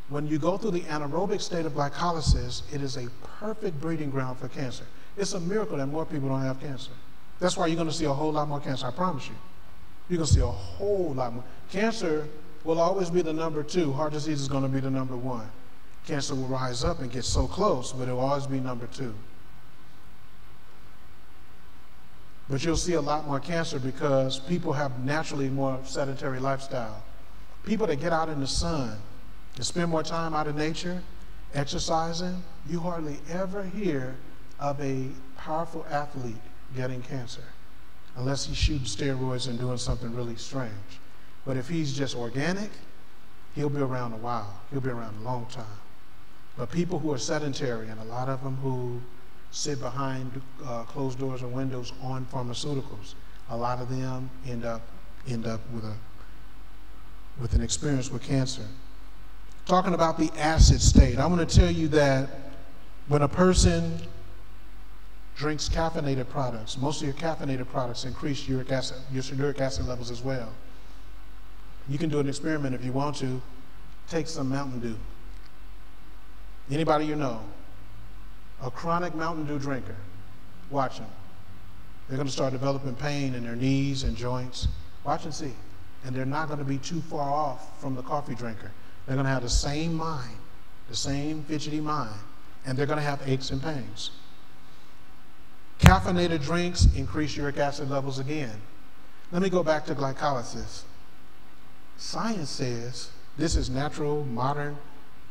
When you go through the anaerobic state of glycolysis, it is a perfect breeding ground for cancer. It's a miracle that more people don't have cancer. That's why you're going to see a whole lot more cancer, I promise you. You're going to see a whole lot more. Cancer will always be the number two. Heart disease is going to be the number one. Cancer will rise up and get so close, but it will always be number two. But you'll see a lot more cancer because people have naturally more sedentary lifestyle. People that get out in the sun and spend more time out in nature, exercising, you hardly ever hear of a powerful athlete getting cancer unless he's shooting steroids and doing something really strange. But if he's just organic, he'll be around a while. He'll be around a long time. But people who are sedentary, and a lot of them who sit behind uh, closed doors or windows on pharmaceuticals. A lot of them end up end up with a with an experience with cancer. Talking about the acid state, I'm going to tell you that when a person drinks caffeinated products, most of your caffeinated products increase uric acid, your uric acid levels as well. You can do an experiment if you want to. Take some Mountain Dew. Anybody you know, a chronic Mountain Dew drinker, watch them. They're going to start developing pain in their knees and joints. Watch and see. And they're not going to be too far off from the coffee drinker. They're going to have the same mind, the same fidgety mind, and they're going to have aches and pains. Caffeinated drinks increase uric acid levels again. Let me go back to glycolysis. Science says, this is natural modern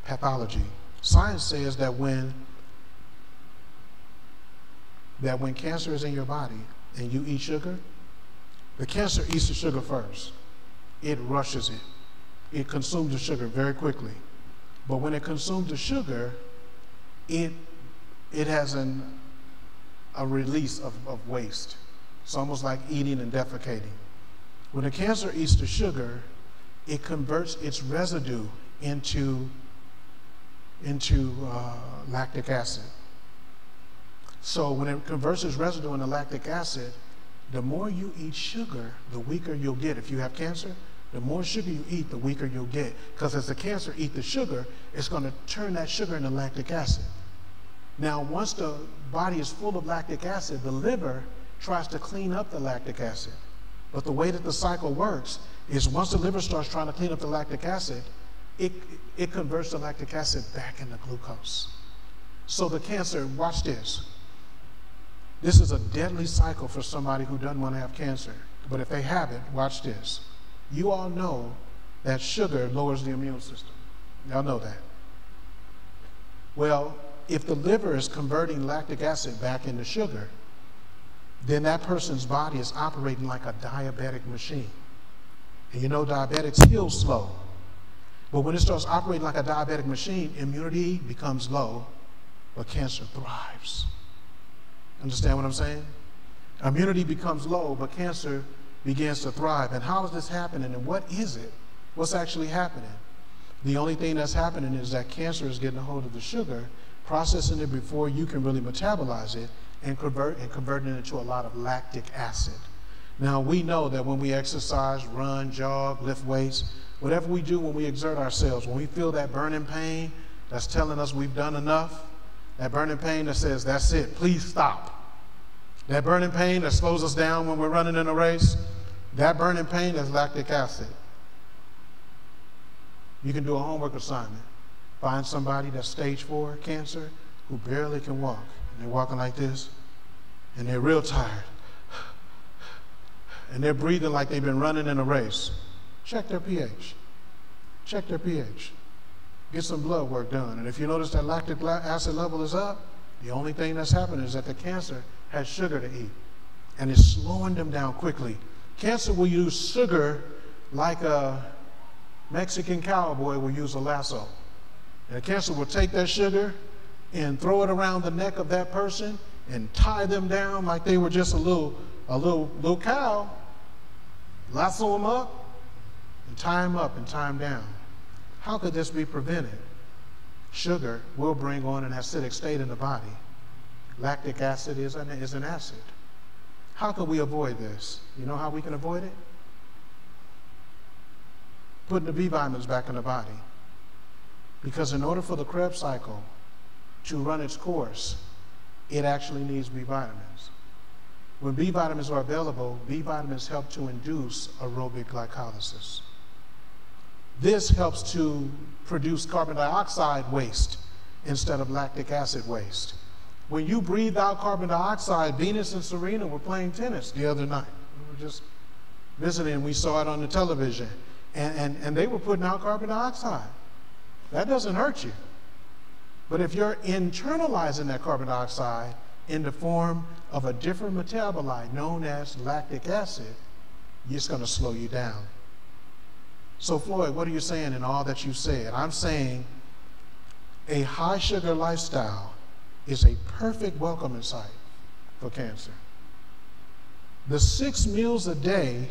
pathology. Science says that when that when cancer is in your body and you eat sugar, the cancer eats the sugar first. It rushes it. It consumes the sugar very quickly. But when it consumes the sugar, it, it has an, a release of, of waste. It's almost like eating and defecating. When a cancer eats the sugar, it converts its residue into, into uh, lactic acid. So when it converts its residue into lactic acid, the more you eat sugar, the weaker you'll get. If you have cancer, the more sugar you eat, the weaker you'll get. Because as the cancer eats the sugar, it's going to turn that sugar into lactic acid. Now, once the body is full of lactic acid, the liver tries to clean up the lactic acid. But the way that the cycle works is once the liver starts trying to clean up the lactic acid, it, it converts the lactic acid back into glucose. So the cancer, watch this, this is a deadly cycle for somebody who doesn't want to have cancer. But if they have it, watch this. You all know that sugar lowers the immune system. Y'all know that. Well, if the liver is converting lactic acid back into sugar, then that person's body is operating like a diabetic machine. And you know diabetics heal slow. But when it starts operating like a diabetic machine, immunity becomes low, but cancer thrives. Understand what I'm saying? Immunity becomes low, but cancer begins to thrive. And how is this happening? And what is it? What's actually happening? The only thing that's happening is that cancer is getting a hold of the sugar, processing it before you can really metabolize it, and convert and converting it into a lot of lactic acid. Now we know that when we exercise, run, jog, lift weights, whatever we do when we exert ourselves, when we feel that burning pain that's telling us we've done enough, that burning pain that says, that's it, please stop. That burning pain that slows us down when we're running in a race, that burning pain is lactic acid. You can do a homework assignment. Find somebody that's stage four cancer who barely can walk. And they're walking like this, and they're real tired. And they're breathing like they've been running in a race. Check their pH. Check their pH. get some blood work done. And if you notice that lactic acid level is up, the only thing that's happening is that the cancer has sugar to eat and it's slowing them down quickly. Cancer will use sugar like a Mexican cowboy will use a lasso. And cancer will take that sugar and throw it around the neck of that person and tie them down like they were just a little, a little, little cow, lasso them up, and tie them up and tie them down. How could this be prevented? Sugar will bring on an acidic state in the body. Lactic acid is an, is an acid. How can we avoid this? You know how we can avoid it? Putting the B vitamins back in the body. Because in order for the Krebs cycle to run its course, it actually needs B vitamins. When B vitamins are available, B vitamins help to induce aerobic glycolysis. This helps to produce carbon dioxide waste instead of lactic acid waste. When you breathe out carbon dioxide, Venus and Serena were playing tennis the other night. We were just visiting, we saw it on the television. And, and, and they were putting out carbon dioxide. That doesn't hurt you. But if you're internalizing that carbon dioxide in the form of a different metabolite known as lactic acid, it's going to slow you down. So, Floyd, what are you saying in all that you said? I'm saying a high sugar lifestyle is a perfect welcoming site for cancer. The six meals a day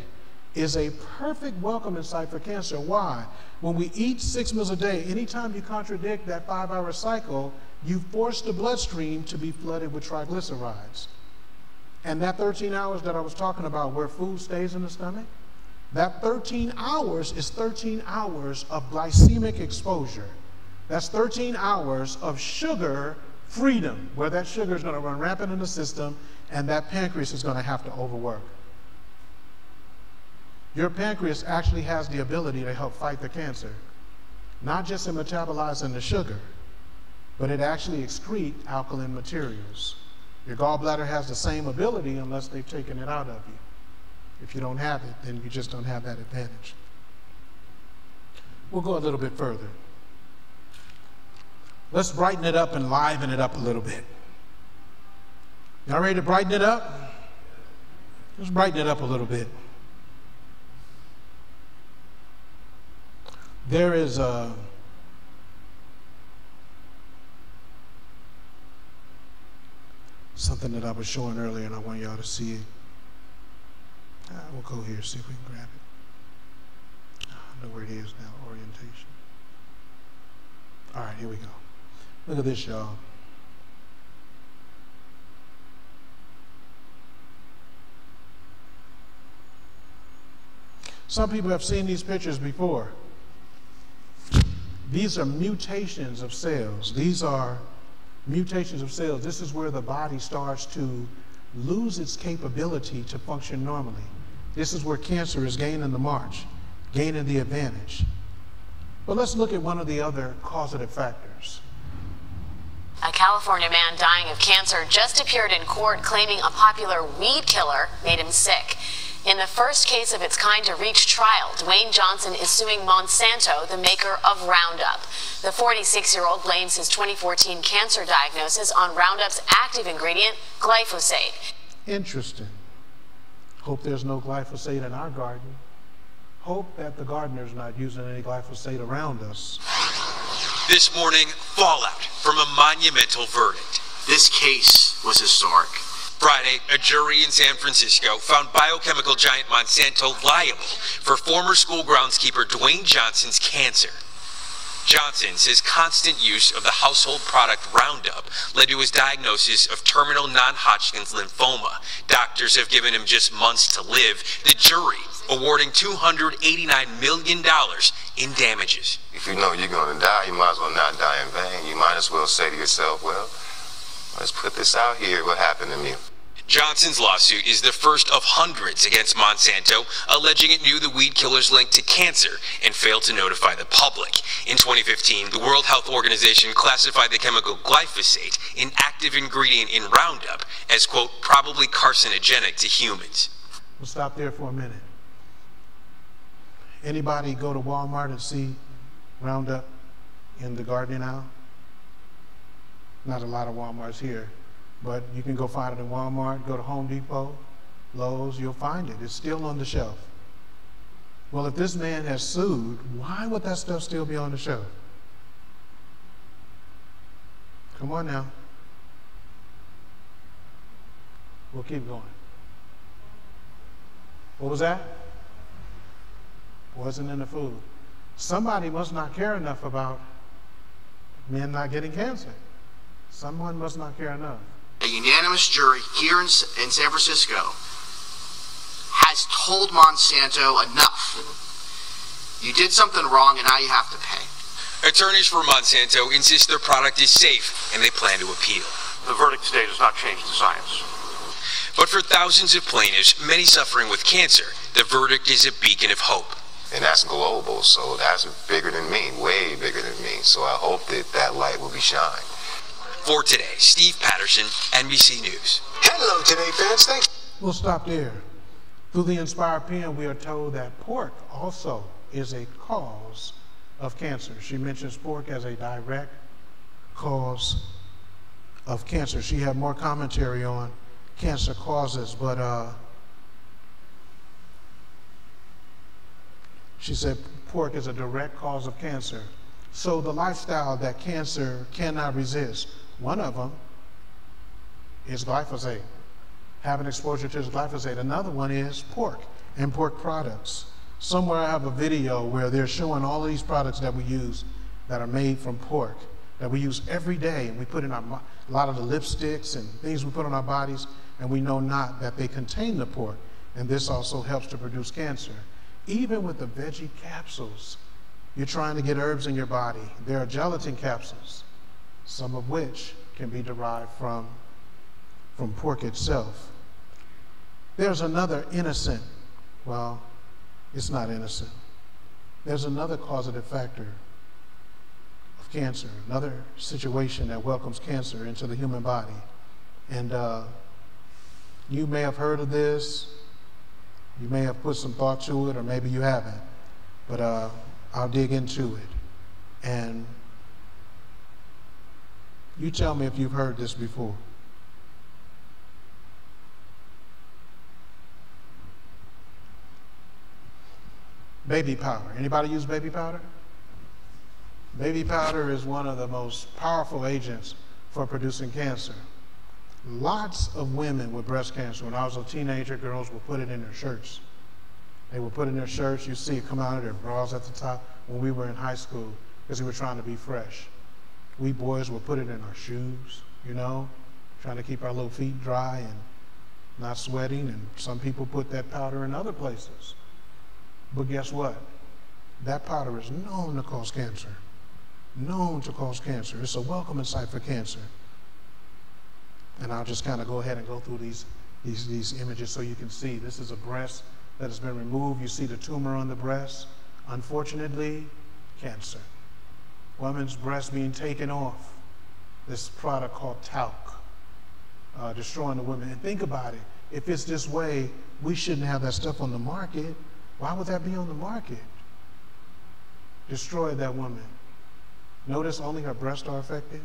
is a perfect welcoming site for cancer. Why? When we eat six meals a day, anytime you contradict that five hour cycle, you force the bloodstream to be flooded with triglycerides. And that 13 hours that I was talking about, where food stays in the stomach, that 13 hours is 13 hours of glycemic exposure. That's 13 hours of sugar freedom, where that sugar is going to run rampant in the system and that pancreas is going to have to overwork. Your pancreas actually has the ability to help fight the cancer, not just in metabolizing the sugar, but it actually excrete alkaline materials. Your gallbladder has the same ability unless they've taken it out of you. If you don't have it, then you just don't have that advantage. We'll go a little bit further. Let's brighten it up and liven it up a little bit. Y'all ready to brighten it up? Let's brighten it up a little bit. There is a something that I was showing earlier, and I want y'all to see it. Uh, we'll go here, see if we can grab it. I know where it is now, orientation. All right, here we go. Look at this, y'all. Some people have seen these pictures before. These are mutations of cells. These are mutations of cells. This is where the body starts to lose its capability to function normally. This is where cancer is gaining the march, gaining the advantage. But let's look at one of the other causative factors. A California man dying of cancer just appeared in court claiming a popular weed killer made him sick. In the first case of its kind to reach trial, Dewayne Johnson is suing Monsanto, the maker of Roundup. The 46 year old blames his 2014 cancer diagnosis on Roundup's active ingredient, glyphosate. Interesting. Hope there's no glyphosate in our garden. Hope that the gardener's not using any glyphosate around us. This morning, fallout from a monumental verdict. This case was historic. Friday, a jury in San Francisco found biochemical giant Monsanto liable for former school groundskeeper Dewayne Johnson's cancer. Johnson says constant use of the household product Roundup led to his diagnosis of terminal non-Hodgkin's lymphoma. Doctors have given him just months to live. The jury awarding $289 million in damages. If you know you're going to die, you might as well not die in vain. You might as well say to yourself, well, let's put this out here, what happened to me. Johnson's lawsuit is the first of hundreds against Monsanto, alleging it knew the weed killer's link to cancer and failed to notify the public. In 2015, the World Health Organization classified the chemical glyphosate, an active ingredient in Roundup, as, quote, probably carcinogenic to humans. We'll stop there for a minute. Anybody go to Walmart and see Roundup? in the gardening aisle. Not a lot of Walmarts here, but you can go find it in Walmart, go to Home Depot, Lowe's, you'll find it. It's still on the shelf. Well, if this man has sued, why would that stuff still be on the shelf? Come on now. We'll keep going. What was that? Wasn't in the food. Somebody must not care enough about men not getting cancer. Someone must not care enough. A unanimous jury here in, in San Francisco has told Monsanto enough. You did something wrong and now you have to pay. Attorneys for Monsanto insist their product is safe and they plan to appeal. The verdict today does not change the science. But for thousands of plaintiffs, many suffering with cancer, the verdict is a beacon of hope. And that's global, so that's bigger than me, way bigger than me. So I hope that that light will be shined. For today, Steve Patterson, NBC News. Hello, Today fans. Thanks. We'll stop there. Through the Inspired Pen, we are told that pork also is a cause of cancer. She mentions pork as a direct cause of cancer. She had more commentary on cancer causes, but uh, she said pork is a direct cause of cancer. So the lifestyle that cancer cannot resist, one of them is glyphosate, having exposure to glyphosate. Another one is pork and pork products. Somewhere I have a video where they're showing all of these products that we use that are made from pork, that we use every day, and we put in our, a lot of the lipsticks and things we put on our bodies, and we know not that they contain the pork. And this also helps to produce cancer. Even with the veggie capsules, you're trying to get herbs in your body. There are gelatin capsules, some of which can be derived from, from pork itself. There's another innocent, well, it's not innocent. There's another causative factor of cancer, another situation that welcomes cancer into the human body. And uh, you may have heard of this, you may have put some thought to it, or maybe you haven't. But uh, I'll dig into it. And you tell me if you've heard this before. Baby powder. Anybody use baby powder? Baby powder is one of the most powerful agents for producing cancer. Lots of women with breast cancer, when I was a teenager, girls would put it in their shirts. They would put it in their shirts. You see it come out of their bras at the top when we were in high school because we were trying to be fresh. We boys would put it in our shoes, you know, trying to keep our little feet dry and not sweating. And some people put that powder in other places. But guess what? That powder is known to cause cancer. Known to cause cancer. It's a welcoming site for cancer. And I'll just kind of go ahead and go through these, these, these images so you can see. This is a breast that has been removed. You see the tumor on the breast. Unfortunately, cancer. Woman's breast being taken off. This product called talc, uh, destroying the woman. And think about it. If it's this way, we shouldn't have that stuff on the market. Why would that be on the market? Destroy that woman. Notice only her breasts are affected.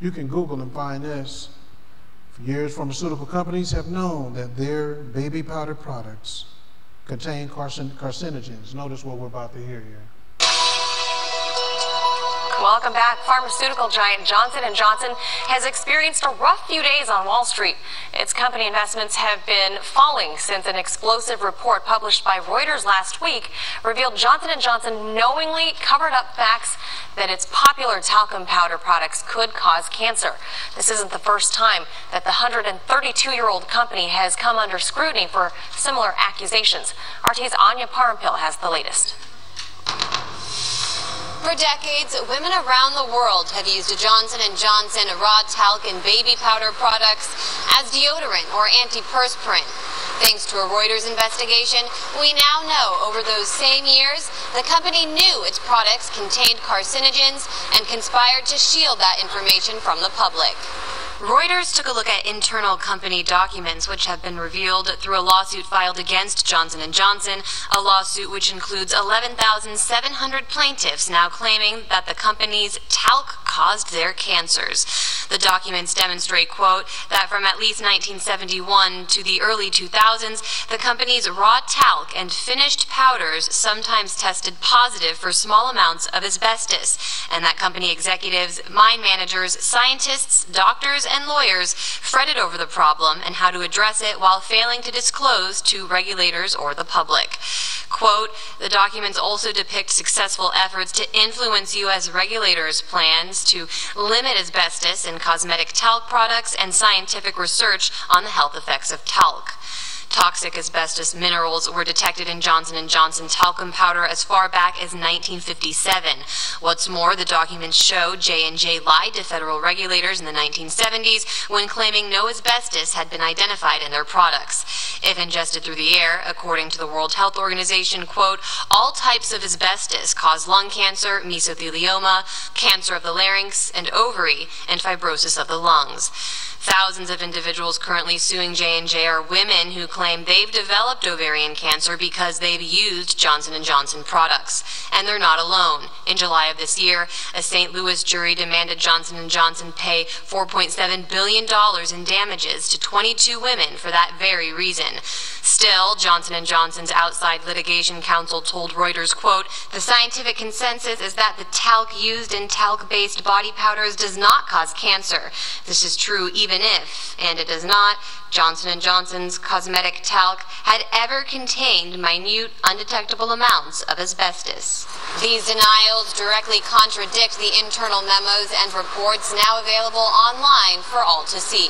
You can Google and find this. For years, pharmaceutical companies have known that their baby powder products contain carcin carcinogens. Notice what we're about to hear here. Welcome back. Pharmaceutical giant Johnson & Johnson has experienced a rough few days on Wall Street. Its company investments have been falling since an explosive report published by Reuters last week revealed Johnson & Johnson knowingly covered up facts that its popular talcum powder products could cause cancer. This isn't the first time that the 132-year-old company has come under scrutiny for similar accusations. RT's Anya Parampil has the latest. For decades, women around the world have used Johnson & Johnson raw talc and baby powder products as deodorant or antiperspirant. Thanks to a Reuters investigation, we now know over those same years, the company knew its products contained carcinogens and conspired to shield that information from the public. Reuters took a look at internal company documents which have been revealed through a lawsuit filed against Johnson & Johnson, a lawsuit which includes 11,700 plaintiffs now claiming that the company's talc caused their cancers. The documents demonstrate, quote, that from at least 1971 to the early 2000s, the company's raw talc and finished powders sometimes tested positive for small amounts of asbestos, and that company executives, mine managers, scientists, doctors, lawyers fretted over the problem and how to address it while failing to disclose to regulators or the public. Quote, the documents also depict successful efforts to influence U.S. regulators' plans to limit asbestos in cosmetic talc products and scientific research on the health effects of talc. Toxic asbestos minerals were detected in Johnson & Johnson talcum powder as far back as 1957. What's more, the documents show J&J lied to federal regulators in the 1970s when claiming no asbestos had been identified in their products. If ingested through the air, according to the World Health Organization, quote, all types of asbestos cause lung cancer, mesothelioma, cancer of the larynx and ovary, and fibrosis of the lungs. Thousands of individuals currently suing J&J are women who claim they've developed ovarian cancer because they've used Johnson & Johnson products. And they're not alone. In July of this year, a St. Louis jury demanded Johnson & Johnson pay $4.7 billion in damages to 22 women for that very reason. Still, Johnson & Johnson's outside litigation counsel told Reuters, quote, the scientific consensus is that the talc used in talc-based body powders does not cause cancer. This is true even if, and it does not, Johnson & Johnson's cosmetic talc had ever contained minute, undetectable amounts of asbestos. These denials directly contradict the internal memos and reports now available online for all to see.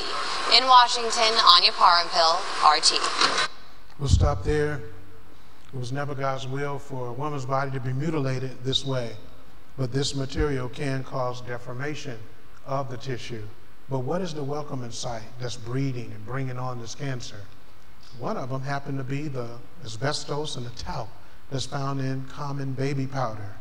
In Washington, Anya Parampil, RT. We'll stop there. It was never God's will for a woman's body to be mutilated this way, but this material can cause deformation of the tissue. But what is the welcoming sight that's breeding and bringing on this cancer? One of them happened to be the asbestos and the talc that's found in common baby powder.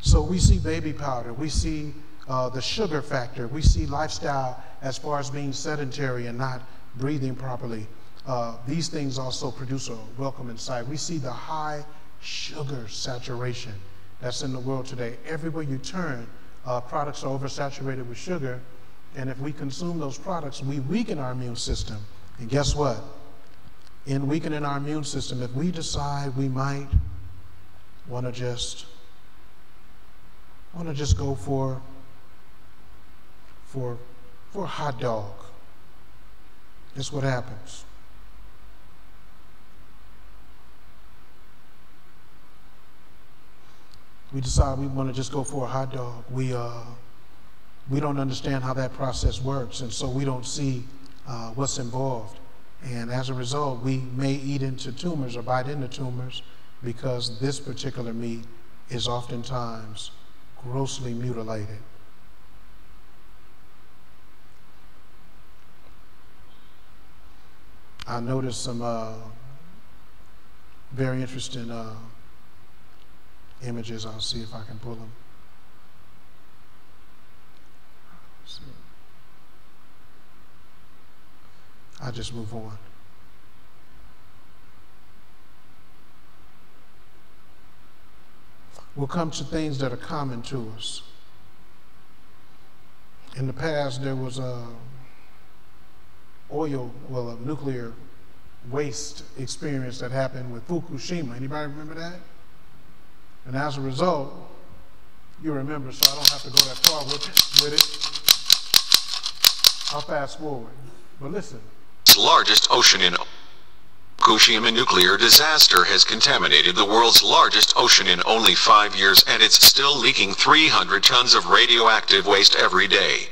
So we see baby powder, we see uh, the sugar factor, we see lifestyle as far as being sedentary and not breathing properly uh, these things also produce a welcome sight. We see the high sugar saturation that's in the world today. Everywhere you turn, uh, products are oversaturated with sugar, and if we consume those products, we weaken our immune system. And guess what? In weakening our immune system, if we decide we might want to just want to just go for for for a hot dog, that's what happens. we decide we want to just go for a hot dog. We, uh, we don't understand how that process works, and so we don't see uh, what's involved. And as a result, we may eat into tumors or bite into tumors because this particular meat is oftentimes grossly mutilated. I noticed some uh, very interesting uh, images. I'll see if I can pull them. I'll just move on. We'll come to things that are common to us. In the past, there was a oil, well, a nuclear waste experience that happened with Fukushima. Anybody remember that? And as a result, you remember, so I don't have to go that far with it. With it. I'll fast forward. But listen. Largest ocean in Fukushima nuclear disaster has contaminated the world's largest ocean in only five years and it's still leaking 300 tons of radioactive waste every day.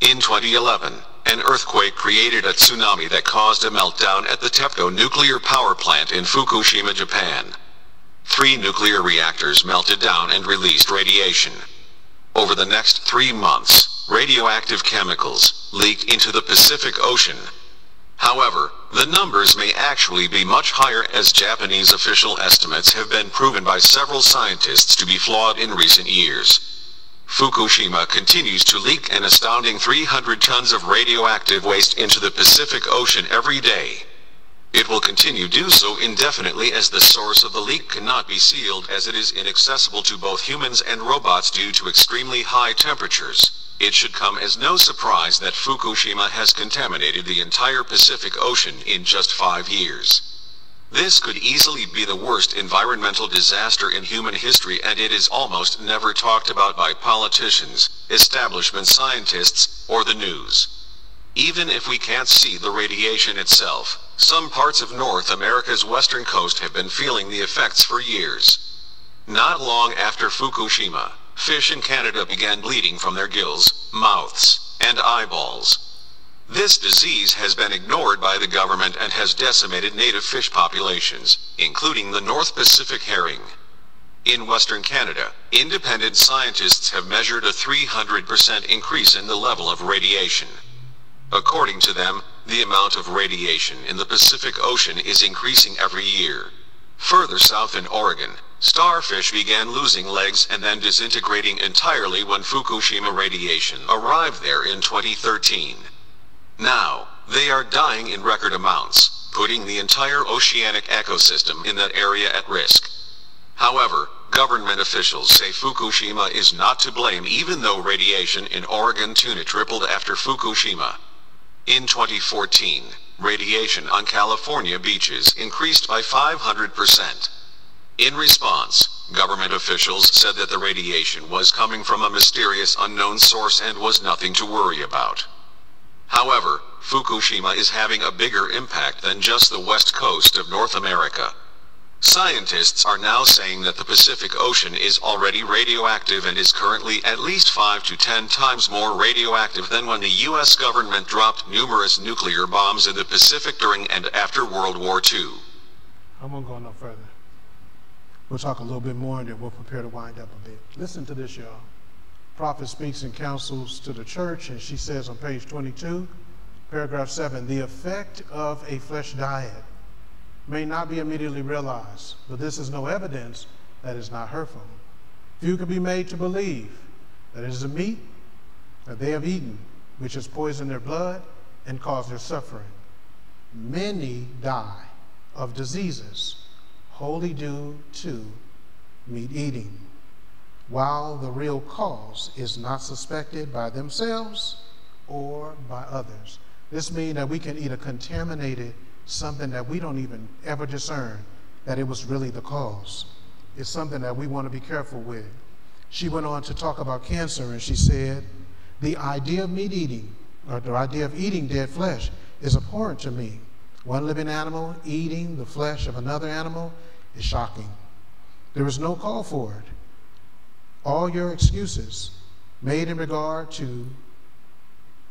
In 2011, an earthquake created a tsunami that caused a meltdown at the TEPCO nuclear power plant in Fukushima, Japan. Three nuclear reactors melted down and released radiation. Over the next three months, radioactive chemicals leaked into the Pacific Ocean. However, the numbers may actually be much higher as Japanese official estimates have been proven by several scientists to be flawed in recent years. Fukushima continues to leak an astounding 300 tons of radioactive waste into the Pacific Ocean every day. It will continue to do so indefinitely as the source of the leak cannot be sealed as it is inaccessible to both humans and robots due to extremely high temperatures. It should come as no surprise that Fukushima has contaminated the entire Pacific Ocean in just five years. This could easily be the worst environmental disaster in human history and it is almost never talked about by politicians, establishment scientists, or the news. Even if we can't see the radiation itself, some parts of North America's western coast have been feeling the effects for years. Not long after Fukushima, fish in Canada began bleeding from their gills, mouths, and eyeballs. This disease has been ignored by the government and has decimated native fish populations, including the North Pacific herring. In Western Canada, independent scientists have measured a 300% increase in the level of radiation. According to them, the amount of radiation in the Pacific Ocean is increasing every year. Further south in Oregon, starfish began losing legs and then disintegrating entirely when Fukushima radiation arrived there in 2013. Now, they are dying in record amounts, putting the entire oceanic ecosystem in that area at risk. However, government officials say Fukushima is not to blame even though radiation in Oregon tuna tripled after Fukushima. In 2014, radiation on California beaches increased by 500%. In response, government officials said that the radiation was coming from a mysterious unknown source and was nothing to worry about. However, Fukushima is having a bigger impact than just the west coast of North America. Scientists are now saying that the Pacific Ocean is already radioactive and is currently at least 5 to 10 times more radioactive than when the US government dropped numerous nuclear bombs in the Pacific during and after World War II. I won't go no further. We'll talk a little bit more and then we'll prepare to wind up a bit. Listen to this, y'all. Prophet speaks and counsels to the church, and she says on page 22, paragraph 7, the effect of a flesh diet may not be immediately realized, but this is no evidence that it's not hurtful. Few can be made to believe that it is a meat that they have eaten, which has poisoned their blood and caused their suffering. Many die of diseases wholly due to meat eating, while the real cause is not suspected by themselves or by others. This means that we can eat a contaminated something that we don't even ever discern that it was really the cause. It's something that we want to be careful with. She went on to talk about cancer and she said, the idea of meat eating, or the idea of eating dead flesh, is abhorrent to me. One living animal eating the flesh of another animal is shocking. There is no call for it. All your excuses made in regard to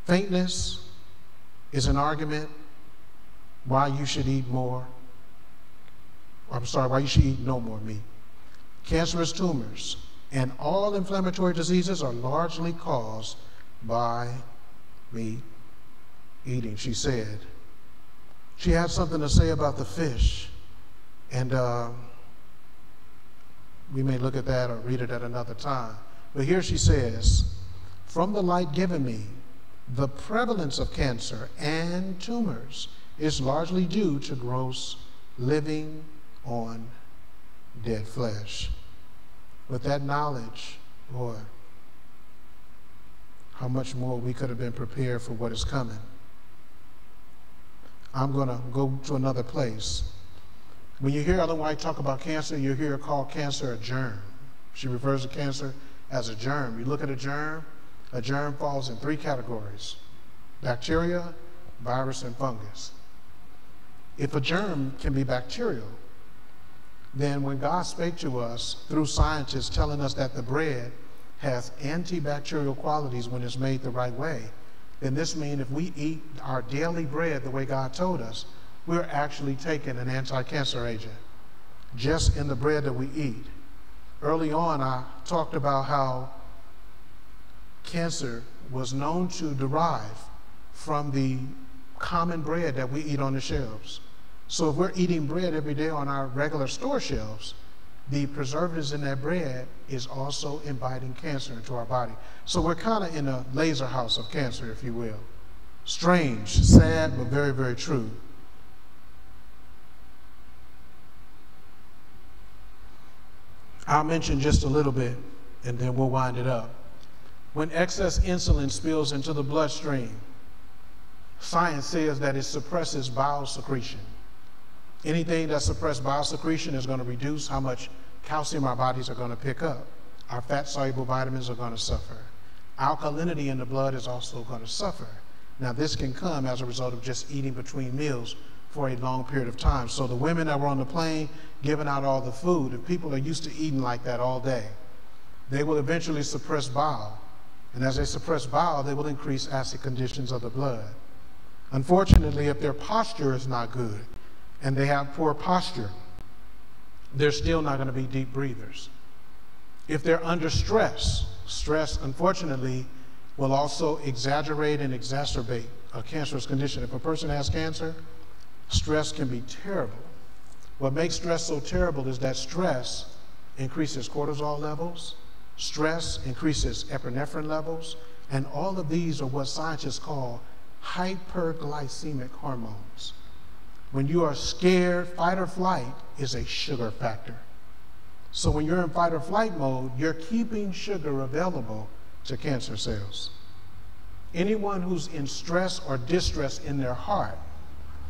faintness is an argument why you should eat more, I'm sorry, why you should eat no more meat. Cancerous tumors and all inflammatory diseases are largely caused by meat eating, she said. She had something to say about the fish, and uh, we may look at that or read it at another time. But here she says, from the light given me, the prevalence of cancer and tumors is largely due to gross living on dead flesh. With that knowledge, boy, how much more we could have been prepared for what is coming. I'm going to go to another place. When you hear Ellen White talk about cancer, you hear her call cancer a germ. She refers to cancer as a germ. You look at a germ, a germ falls in three categories bacteria, virus, and fungus. If a germ can be bacterial, then when God spake to us through scientists telling us that the bread has antibacterial qualities when it's made the right way, then this means if we eat our daily bread the way God told us, we're actually taking an anti-cancer agent just in the bread that we eat. Early on, I talked about how cancer was known to derive from the common bread that we eat on the shelves. So if we're eating bread every day on our regular store shelves, the preservatives in that bread is also inviting cancer into our body. So we're kind of in a laser house of cancer, if you will. Strange, sad, but very, very true. I'll mention just a little bit and then we'll wind it up. When excess insulin spills into the bloodstream, science says that it suppresses bile secretion. Anything that suppresses bile secretion is going to reduce how much calcium our bodies are going to pick up. Our fat soluble vitamins are going to suffer. Alkalinity in the blood is also going to suffer. Now, this can come as a result of just eating between meals for a long period of time. So, the women that were on the plane giving out all the food, if people are used to eating like that all day, they will eventually suppress bile. And as they suppress bile, they will increase acid conditions of the blood. Unfortunately, if their posture is not good and they have poor posture, they're still not going to be deep breathers. If they're under stress, stress, unfortunately, will also exaggerate and exacerbate a cancerous condition. If a person has cancer, stress can be terrible. What makes stress so terrible is that stress increases cortisol levels, stress increases epinephrine levels, and all of these are what scientists call hyperglycemic hormones. When you are scared, fight or flight is a sugar factor. So when you're in fight or flight mode, you're keeping sugar available to cancer cells. Anyone who's in stress or distress in their heart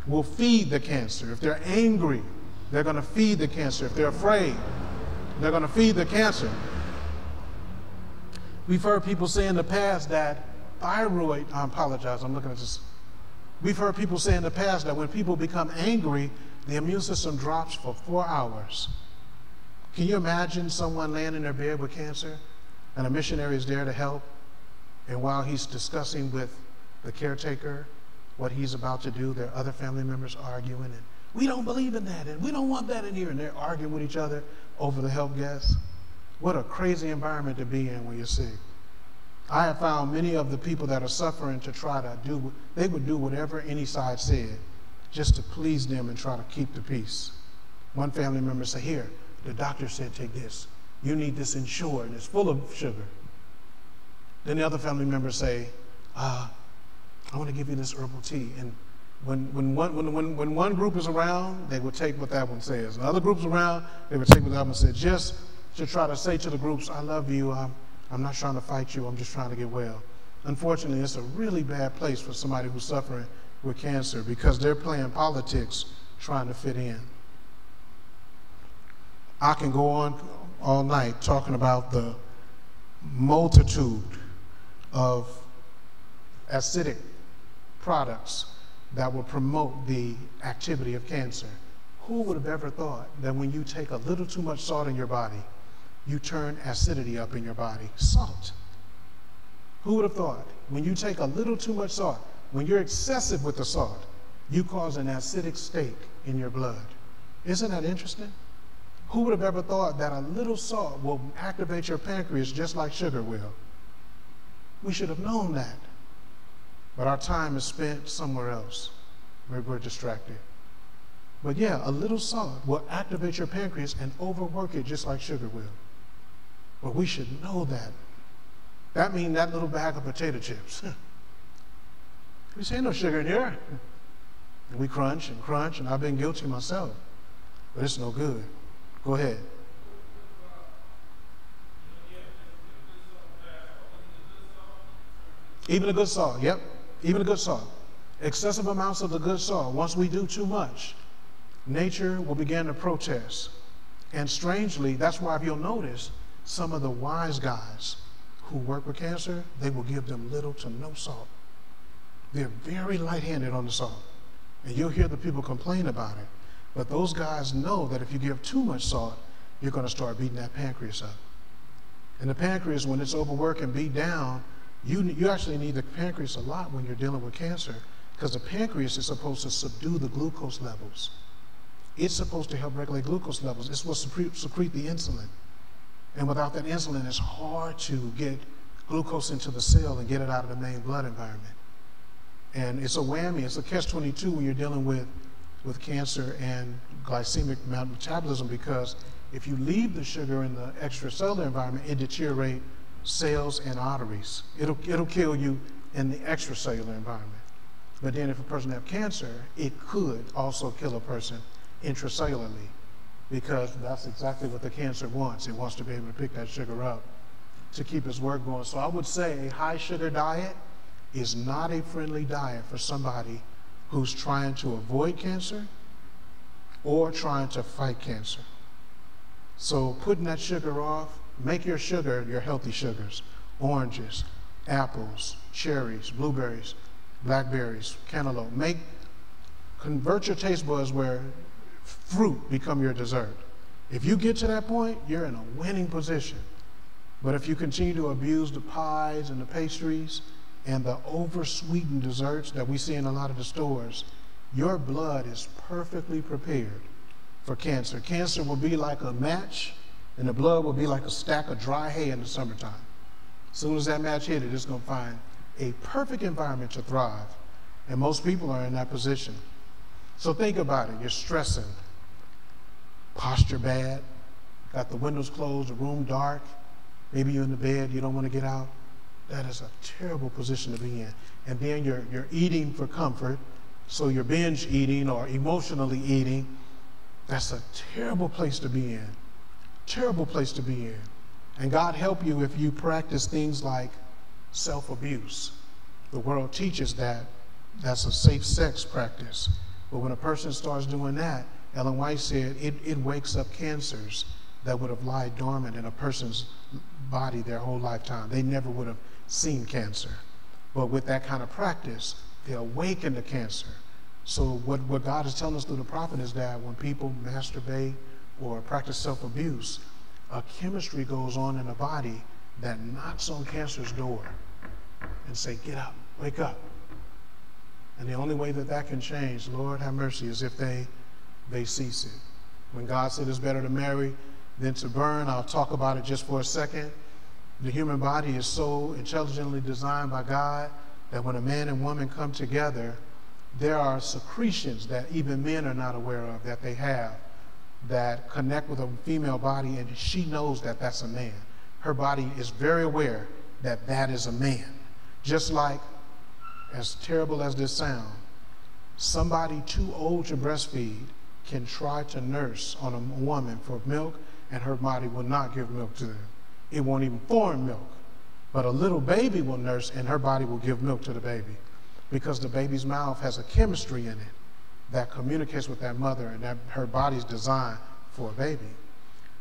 will feed the cancer. If they're angry, they're going to feed the cancer. If they're afraid, they're going to feed the cancer. We've heard people say in the past that thyroid, I apologize, I'm looking at this. We've heard people say in the past that when people become angry, the immune system drops for four hours. Can you imagine someone laying in their bed with cancer and a missionary is there to help? And while he's discussing with the caretaker what he's about to do, there are other family members arguing, and we don't believe in that, and we don't want that in here, and they're arguing with each other over the help guest. What a crazy environment to be in when you're sick. I have found many of the people that are suffering to try to do, they would do whatever any side said just to please them and try to keep the peace. One family member said, Here, the doctor said, take this. You need this Ensure, and it's full of sugar. Then the other family members say, uh, I want to give you this herbal tea. And when, when, one, when, when, when one group is around, they will take what that one says. And other groups around, they would take what that one says. Just to try to say to the groups, I love you. I'm, I'm not trying to fight you. I'm just trying to get well. Unfortunately, it's a really bad place for somebody who's suffering with cancer because they're playing politics trying to fit in. I can go on all night talking about the multitude of acidic products that will promote the activity of cancer. Who would have ever thought that when you take a little too much salt in your body, you turn acidity up in your body? Salt. Who would have thought when you take a little too much salt, when you're excessive with the salt, you cause an acidic state in your blood? Isn't that interesting? Who would have ever thought that a little salt will activate your pancreas just like sugar will? We should have known that. But our time is spent somewhere else where we're distracted. But yeah, a little salt will activate your pancreas and overwork it just like sugar will. But we should know that. That means that little bag of potato chips. we say no sugar in here. And we crunch and crunch, and I've been guilty myself. But it's no good. Go ahead. Even a good salt, yep. Even a good salt. Excessive amounts of the good salt. Once we do too much, nature will begin to protest. And strangely, that's why if you'll notice, some of the wise guys who work with cancer, they will give them little to no salt. They're very light-handed on the salt. And you'll hear the people complain about it. But those guys know that if you give too much salt, you're going to start beating that pancreas up. And the pancreas, when it's overworked and beat down, you, you actually need the pancreas a lot when you're dealing with cancer because the pancreas is supposed to subdue the glucose levels. It's supposed to help regulate glucose levels. It's supposed to secrete the insulin. And without that insulin, it's hard to get glucose into the cell and get it out of the main blood environment. And it's a whammy. It's a catch-22 when you're dealing with with cancer and glycemic metabolism because if you leave the sugar in the extracellular environment, it deteriorates cells and arteries. It'll, it'll kill you in the extracellular environment. But then if a person have cancer, it could also kill a person intracellularly because that's exactly what the cancer wants. It wants to be able to pick that sugar up to keep its work going. So I would say a high sugar diet is not a friendly diet for somebody who's trying to avoid cancer or trying to fight cancer. So putting that sugar off, make your sugar your healthy sugars. Oranges, apples, cherries, blueberries, blackberries, cantaloupe. Make convert your taste buds where fruit become your dessert. If you get to that point, you're in a winning position. But if you continue to abuse the pies and the pastries and the over-sweetened desserts that we see in a lot of the stores, your blood is perfectly prepared for cancer. Cancer will be like a match, and the blood will be like a stack of dry hay in the summertime. As soon as that match hit it, it's going to find a perfect environment to thrive. And most people are in that position. So think about it. You're stressing, posture bad, got the windows closed, the room dark, maybe you're in the bed, you don't want to get out. That is a terrible position to be in. And then you're, you're eating for comfort, so you're binge eating or emotionally eating. That's a terrible place to be in. Terrible place to be in. And God help you if you practice things like self abuse. The world teaches that that's a safe sex practice. But when a person starts doing that, Ellen White said it, it wakes up cancers that would have lied dormant in a person's body their whole lifetime. They never would have seen cancer. But with that kind of practice, they awaken the cancer. So what, what God is telling us through the prophet is that when people masturbate or practice self-abuse, a chemistry goes on in the body that knocks on cancer's door and say, get up, wake up. And the only way that that can change, Lord have mercy, is if they, they cease it. When God said it's better to marry than to burn, I'll talk about it just for a second. The human body is so intelligently designed by God that when a man and woman come together, there are secretions that even men are not aware of that they have that connect with a female body, and she knows that that's a man. Her body is very aware that that is a man. Just like, as terrible as this sounds, somebody too old to breastfeed can try to nurse on a woman for milk, and her body will not give milk to them. It won't even form milk. But a little baby will nurse, and her body will give milk to the baby because the baby's mouth has a chemistry in it that communicates with that mother, and that her body's designed for a baby.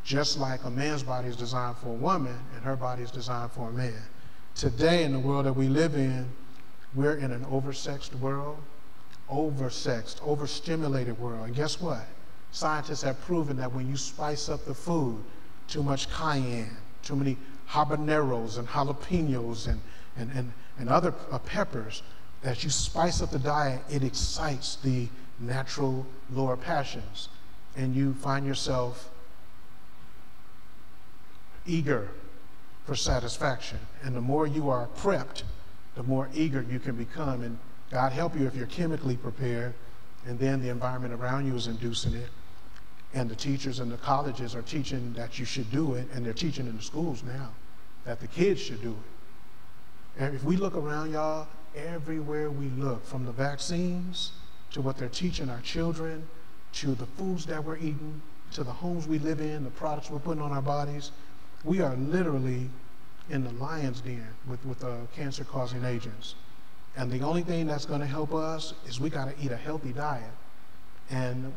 Just like a man's body is designed for a woman, and her body is designed for a man. Today, in the world that we live in, we're in an oversexed world, oversexed, overstimulated world. And guess what? Scientists have proven that when you spice up the food, too much cayenne, too many habaneros and jalapenos and, and, and, and other uh, peppers, that you spice up the diet, it excites the natural lower passions. And you find yourself eager for satisfaction. And the more you are prepped, the more eager you can become. And God help you if you're chemically prepared, and then the environment around you is inducing it. And the teachers and the colleges are teaching that you should do it, and they're teaching in the schools now that the kids should do it. And if we look around, y'all, everywhere we look, from the vaccines to what they're teaching our children, to the foods that we're eating, to the homes we live in, the products we're putting on our bodies, we are literally in the lion's den with, with uh, cancer causing agents. And the only thing that's going to help us is we got to eat a healthy diet and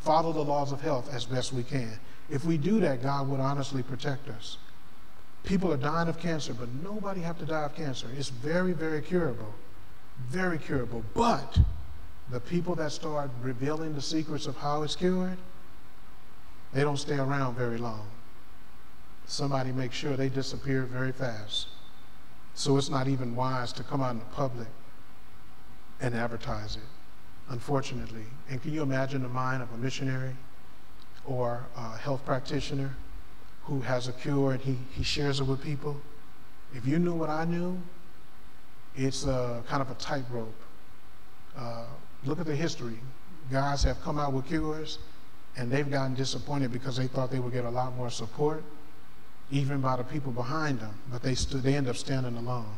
follow the laws of health as best we can. If we do that, God would honestly protect us. People are dying of cancer, but nobody have to die of cancer. It's very, very curable. Very curable. But the people that start revealing the secrets of how it's cured, they don't stay around very long. Somebody makes sure they disappear very fast. So it's not even wise to come out in the public and advertise it, unfortunately. And can you imagine the mind of a missionary or a health practitioner who has a cure and he, he shares it with people. If you knew what I knew, it's a, kind of a tightrope. Uh, look at the history. Guys have come out with cures, and they've gotten disappointed because they thought they would get a lot more support, even by the people behind them, but they, st- they end up standing alone.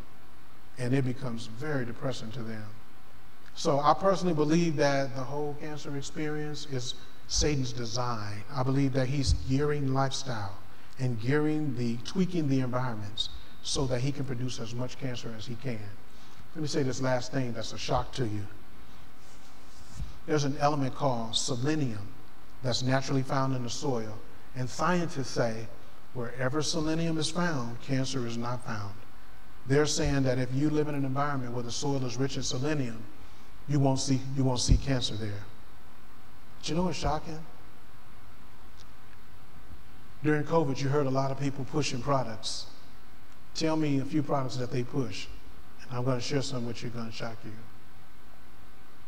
And it becomes very depressing to them. So I personally believe that the whole cancer experience is Satan's design. I believe that he's gearing lifestyle and gearing the, tweaking the environments so that he can produce as much cancer as he can. Let me say this last thing that's a shock to you. There's an element called selenium that's naturally found in the soil. And scientists say wherever selenium is found, cancer is not found. They're saying that if you live in an environment where the soil is rich in selenium, you won't see, you won't see cancer there. Do you know what's shocking? During COVID, you heard a lot of people pushing products. Tell me a few products that they push, I'm going to share some with you, going to shock you.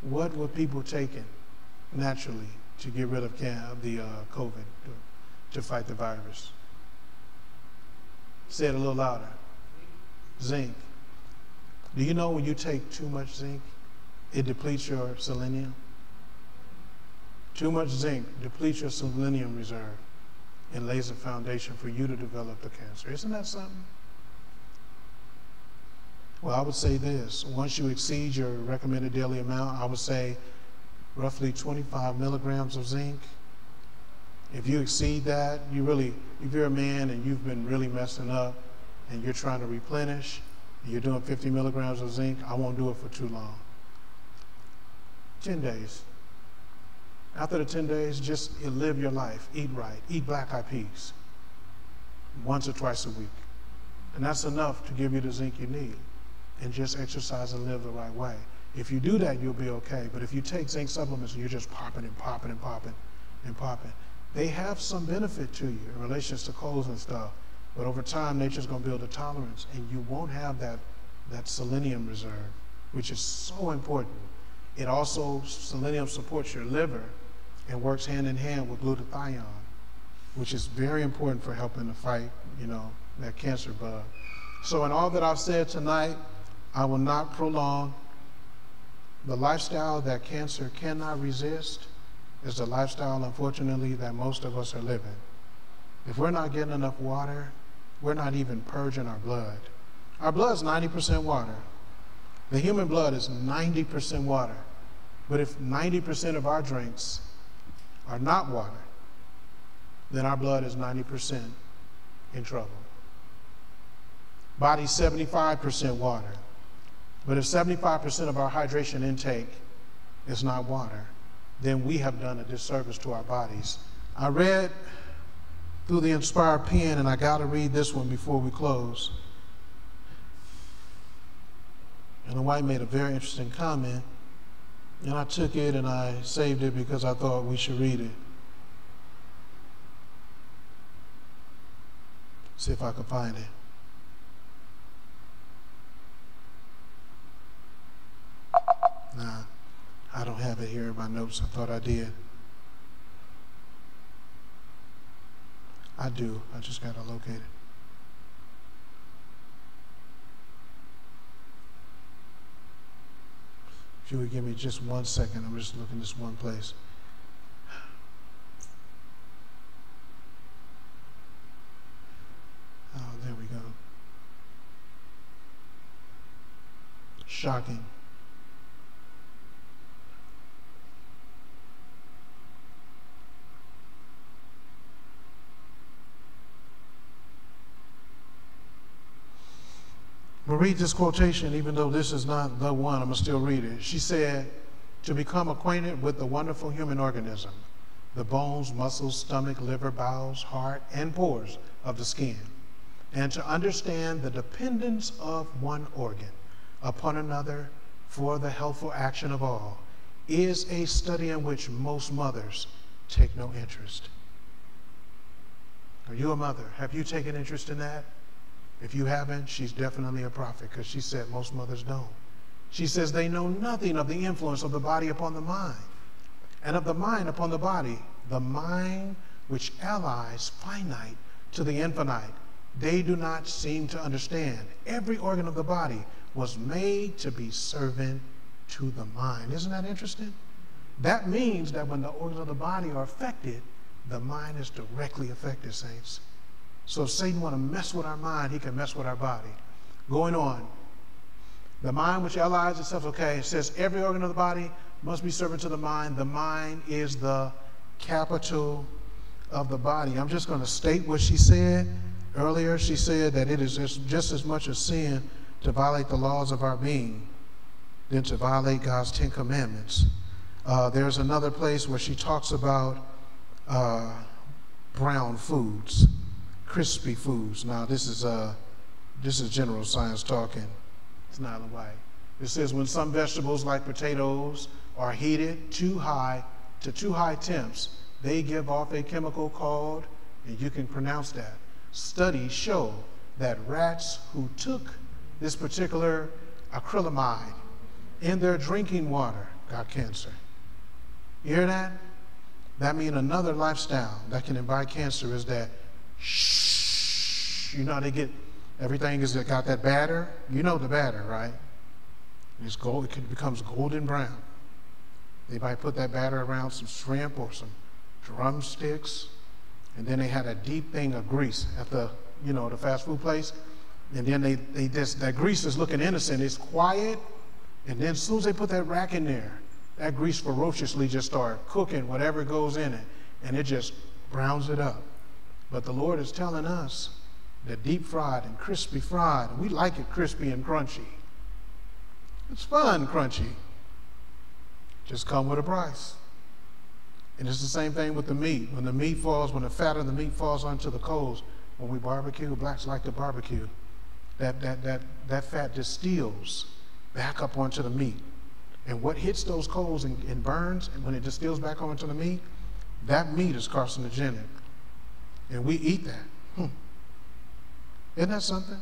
What were people taking naturally to get rid of the uh, COVID, to, to fight the virus? Say it a little louder. Zinc. Do you know when you take too much zinc, it depletes your selenium? Too much zinc depletes your selenium reserve and lays a foundation for you to develop the cancer. Isn't that something? Well, I would say this. Once you exceed your recommended daily amount, I would say roughly 25 milligrams of zinc. If you exceed that, you really, if you're a man and you've been really messing up and you're trying to replenish, and you're doing 50 milligrams of zinc, I won't do it for too long. 10 days. After the 10 days, just live your life. Eat right. Eat black eyed peas once or twice a week. And that's enough to give you the zinc you need. And just exercise and live the right way. If you do that, you'll be okay. But if you take zinc supplements and you're just popping and popping and popping and popping, they have some benefit to you in relations to colds and stuff. But over time, nature's going to build a tolerance, and you won't have that, that selenium reserve, which is so important. It also, selenium supports your liver and works hand in hand with glutathione, which is very important for helping to fight, you know, that cancer bug. So in all that I've said tonight, I will not prolong. The lifestyle that cancer cannot resist is the lifestyle, unfortunately, that most of us are living. If we're not getting enough water, we're not even purging our blood. Our blood is 90% water. The human blood is 90% water. But if 90% of our drinks are not water, then our blood is 90% in trouble. Body 75% water. But if 75% of our hydration intake is not water, then we have done a disservice to our bodies. I read through the Inspired Pen, and I got to read this one before we close. And the White made a very interesting comment, and I took it and I saved it because I thought we should read it. See if I can find it. Nah, I don't have it here in my notes. I thought I did. I do. I just got to locate it. If you would give me just one second, I'm just looking this one place. Oh, there we go. Shocking. Read this quotation, even though this is not the one, I'm going to still read it. She said, To become acquainted with the wonderful human organism, the bones, muscles, stomach, liver, bowels, heart, and pores of the skin, and to understand the dependence of one organ upon another for the healthful action of all, is a study in which most mothers take no interest. Are you a mother? Have you taken interest in that? If you haven't, she's definitely a prophet because she said most mothers don't. She says they know nothing of the influence of the body upon the mind and of the mind upon the body. The mind which allies finite to the infinite, they do not seem to understand. Every organ of the body was made to be servant to the mind. Isn't that interesting? That means that when the organs of the body are affected, the mind is directly affected, saints. So if Satan want to mess with our mind, he can mess with our body. Going on. The mind which allies itself, okay, it says every organ of the body must be servant to the mind. The mind is the capital of the body. I'm just going to state what she said earlier. She said that it is just as much a sin to violate the laws of our being than to violate God's Ten Commandments. Uh, there's another place where she talks about uh, brown foods, crispy foods. Now, this is, uh, this is general science talking. It's not a white. It says when some vegetables like potatoes are heated too high to too high temps, they give off a chemical called, and you can pronounce that. Studies show that rats who took this particular acrylamide in their drinking water got cancer. You hear that? That means another lifestyle that can invite cancer is that shh, you know they get everything is got that batter. You know the batter, right? It's gold. It becomes golden brown. They might put that batter around some shrimp or some drumsticks, and then they had a deep thing of grease at the you know the fast food place, and then they they just that grease is looking innocent. It's quiet, and then as soon as they put that rack in there, that grease ferociously just start cooking whatever goes in it, and it just browns it up. But the Lord is telling us that deep fried and crispy fried, and we like it crispy and crunchy. It's fun, crunchy. Just come with a price. And it's the same thing with the meat. When the meat falls, when the fat of the meat falls onto the coals, when we barbecue, blacks like to barbecue, that, that, that, that fat distills back up onto the meat. And what hits those coals and, and burns, and when it distills back onto the meat, that meat is carcinogenic. And we eat that. Hmm. Isn't that something?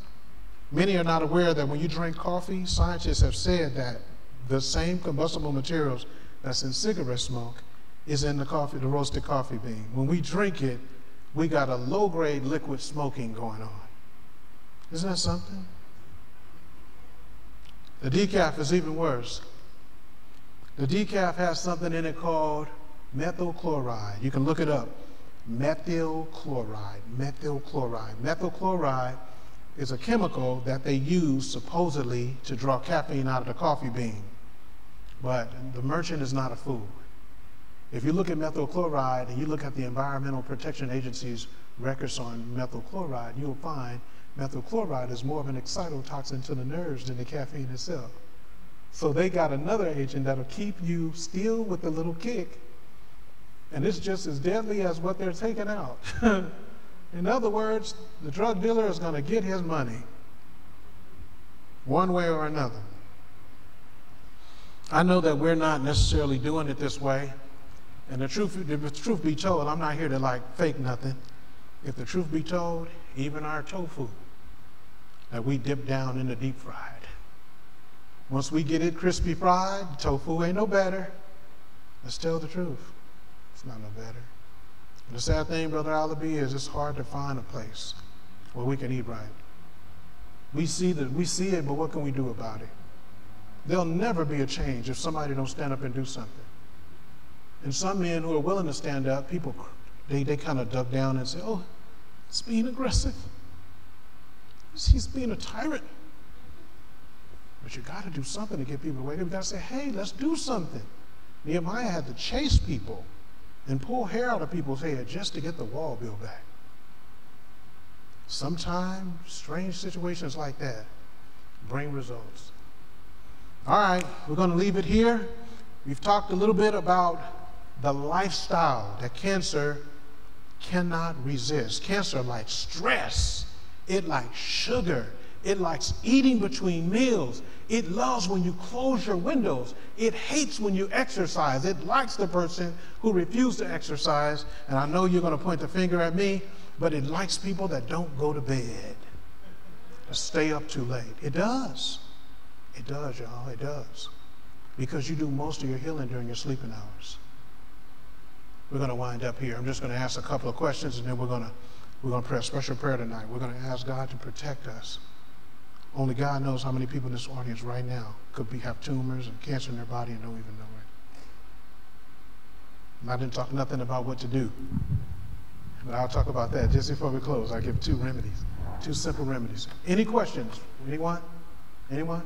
Many are not aware that when you drink coffee, scientists have said that the same combustible materials that's in cigarette smoke is in the coffee, the roasted coffee bean. When we drink it, we got a low grade liquid smoking going on. Isn't that something? The decaf is even worse. The decaf has something in it called methyl chloride. You can look it up. Methyl chloride, methyl chloride. Methyl chloride is a chemical that they use supposedly to draw caffeine out of the coffee bean. But the merchant is not a fool. If you look at methyl chloride and you look at the Environmental Protection Agency's records on methyl chloride, you'll find methyl chloride is more of an excitotoxin to the nerves than the caffeine itself. So they got another agent that'll keep you still with a little kick. And it's just as deadly as what they're taking out. In other words, the drug dealer is going to get his money one way or another. I know that we're not necessarily doing it this way. And the truth, the truth be told, I'm not here to like fake nothing. If the truth be told, even our tofu that we dip down in the deep fried. Once we get it crispy fried, tofu ain't no better. Let's tell the truth. Not no better. The sad thing, Brother Alabi, is it's hard to find a place where we can eat right. We see that we see it, but what can we do about it? There'll never be a change if somebody don't stand up and do something. And some men who are willing to stand up, people, they, they kind of duck down and say, oh, he's being aggressive. He's being a tyrant. But you got to do something to get people away. You got to say, hey, let's do something. Nehemiah had to chase people and pull hair out of people's head just to get the wall built back. Sometimes strange situations like that bring results. All right, we're going to leave it here. We've talked a little bit about the lifestyle that cancer cannot resist. Cancer likes stress, it likes sugar, it likes eating between meals. It loves when you close your windows. It hates when you exercise. It likes the person who refuses to exercise. And I know you're going to point the finger at me, but it likes people that don't go to bed, stay up too late. It does. It does, y'all. It does. Because you do most of your healing during your sleeping hours. We're going to wind up here. I'm just going to ask a couple of questions and then we're going to we're going to pray a special prayer tonight. We're going to ask God to protect us. Only God knows how many people in this audience right now could be, have tumors and cancer in their body and don't even know And I didn't talk nothing about what to do. But I'll talk about that just before we close. I'll give two remedies, two simple remedies. Any questions? Anyone? Anyone?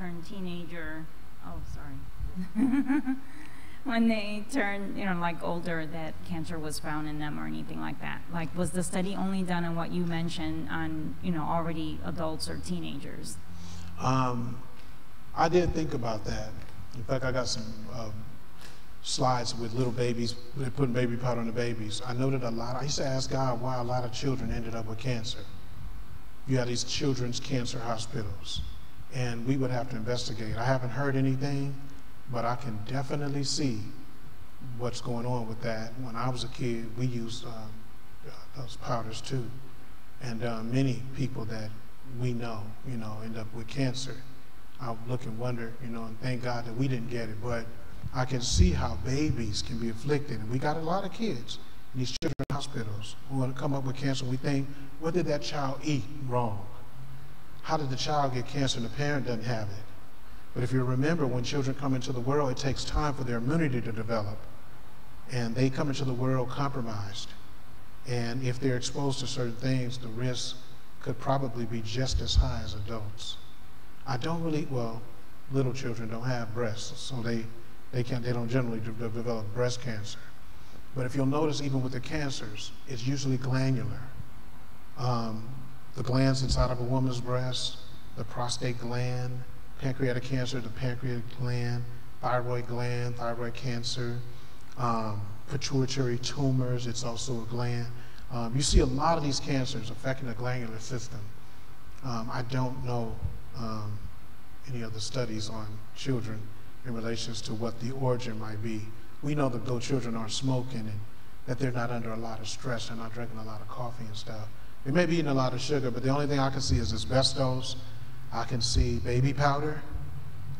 And when they turn teenager, oh, sorry. when they turn, you know, like older, that cancer was found in them or anything like that? Like, was the study only done on what you mentioned on, you know, already adults or teenagers? Um, I did think about that. In fact, I got some um, slides with little babies, they're putting baby powder on the babies. I noted a lot, I used to ask God why a lot of children ended up with cancer. You have these children's cancer hospitals, and we would have to investigate. I haven't heard anything, but I can definitely see what's going on with that. When I was a kid, we used uh, those powders too. And uh, many people that we know, you know, end up with cancer. I look and wonder, you know, and thank God that we didn't get it. But I can see how babies can be afflicted. And we got a lot of kids in these children's hospitals who want to come up with cancer. We think, what did that child eat wrong? How did the child get cancer and the parent doesn't have it? But if you remember, when children come into the world, it takes time for their immunity to develop. And they come into the world compromised. And if they're exposed to certain things, the risk could probably be just as high as adults. I don't really, well, little children don't have breasts, so they, they, can't, they don't generally de develop breast cancer. But if you'll notice, even with the cancers, it's usually glandular. Um, the glands inside of a woman's breast, the prostate gland, pancreatic cancer, the pancreatic gland, thyroid gland, thyroid cancer, um, pituitary tumors, it's also a gland. Um, you see a lot of these cancers affecting the glandular system. Um, I don't know um, any other studies on children in relations to what the origin might be. We know that those children aren't smoking and that they're not under a lot of stress, they're not drinking a lot of coffee and stuff. They may be eating a lot of sugar, but the only thing I can see is asbestos. I can see baby powder.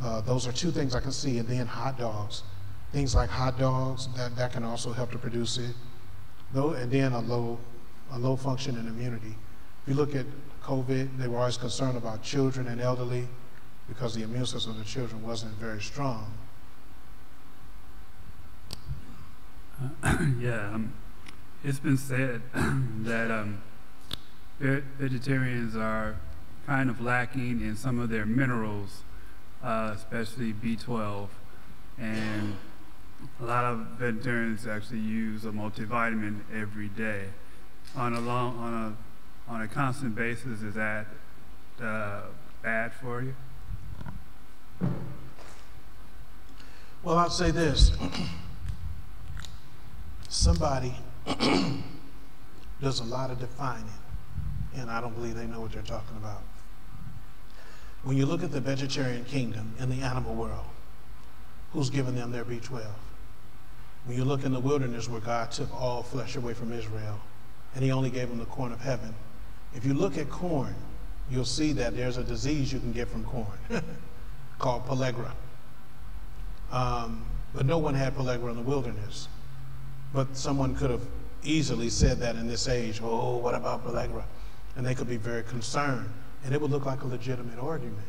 Uh, those are two things I can see, and then hot dogs. Things like hot dogs, that, that can also help to produce it. Though, and then a low, a low functioning immunity. If you look at COVID, they were always concerned about children and elderly because the immune system of the children wasn't very strong. Uh, yeah, um, it's been said that um, vegetarians are kind of lacking in some of their minerals, uh, especially B12. And a lot of vegetarians actually use a multivitamin every day. On a long, on a, on a constant basis, is that uh, bad for you? Well, I'll say this. Somebody does a lot of defining, and I don't believe they know what they're talking about. When you look at the vegetarian kingdom in the animal world, who's given them their B12? When you look in the wilderness where God took all flesh away from Israel and he only gave them the corn of heaven, if you look at corn, you'll see that there's a disease you can get from corn called pellagra. Um, but no one had pellagra in the wilderness. But someone could have easily said that in this age, oh, what about pellagra? And they could be very concerned. And it would look like a legitimate argument.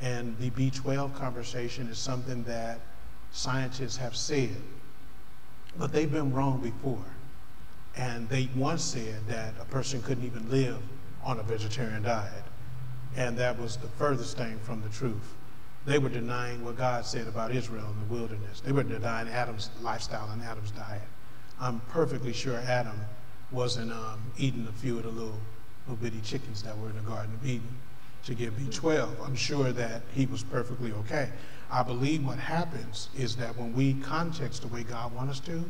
And the B12 conversation is something that scientists have said, but they've been wrong before. And they once said that a person couldn't even live on a vegetarian diet. And that was the furthest thing from the truth. They were denying what God said about Israel in the wilderness. They were denying Adam's lifestyle and Adam's diet. I'm perfectly sure Adam wasn't um, eating a few of the little, little bitty chickens that were in the Garden of Eden to get B12. I'm sure that he was perfectly okay. I believe what happens is that when we context the way God wants us to,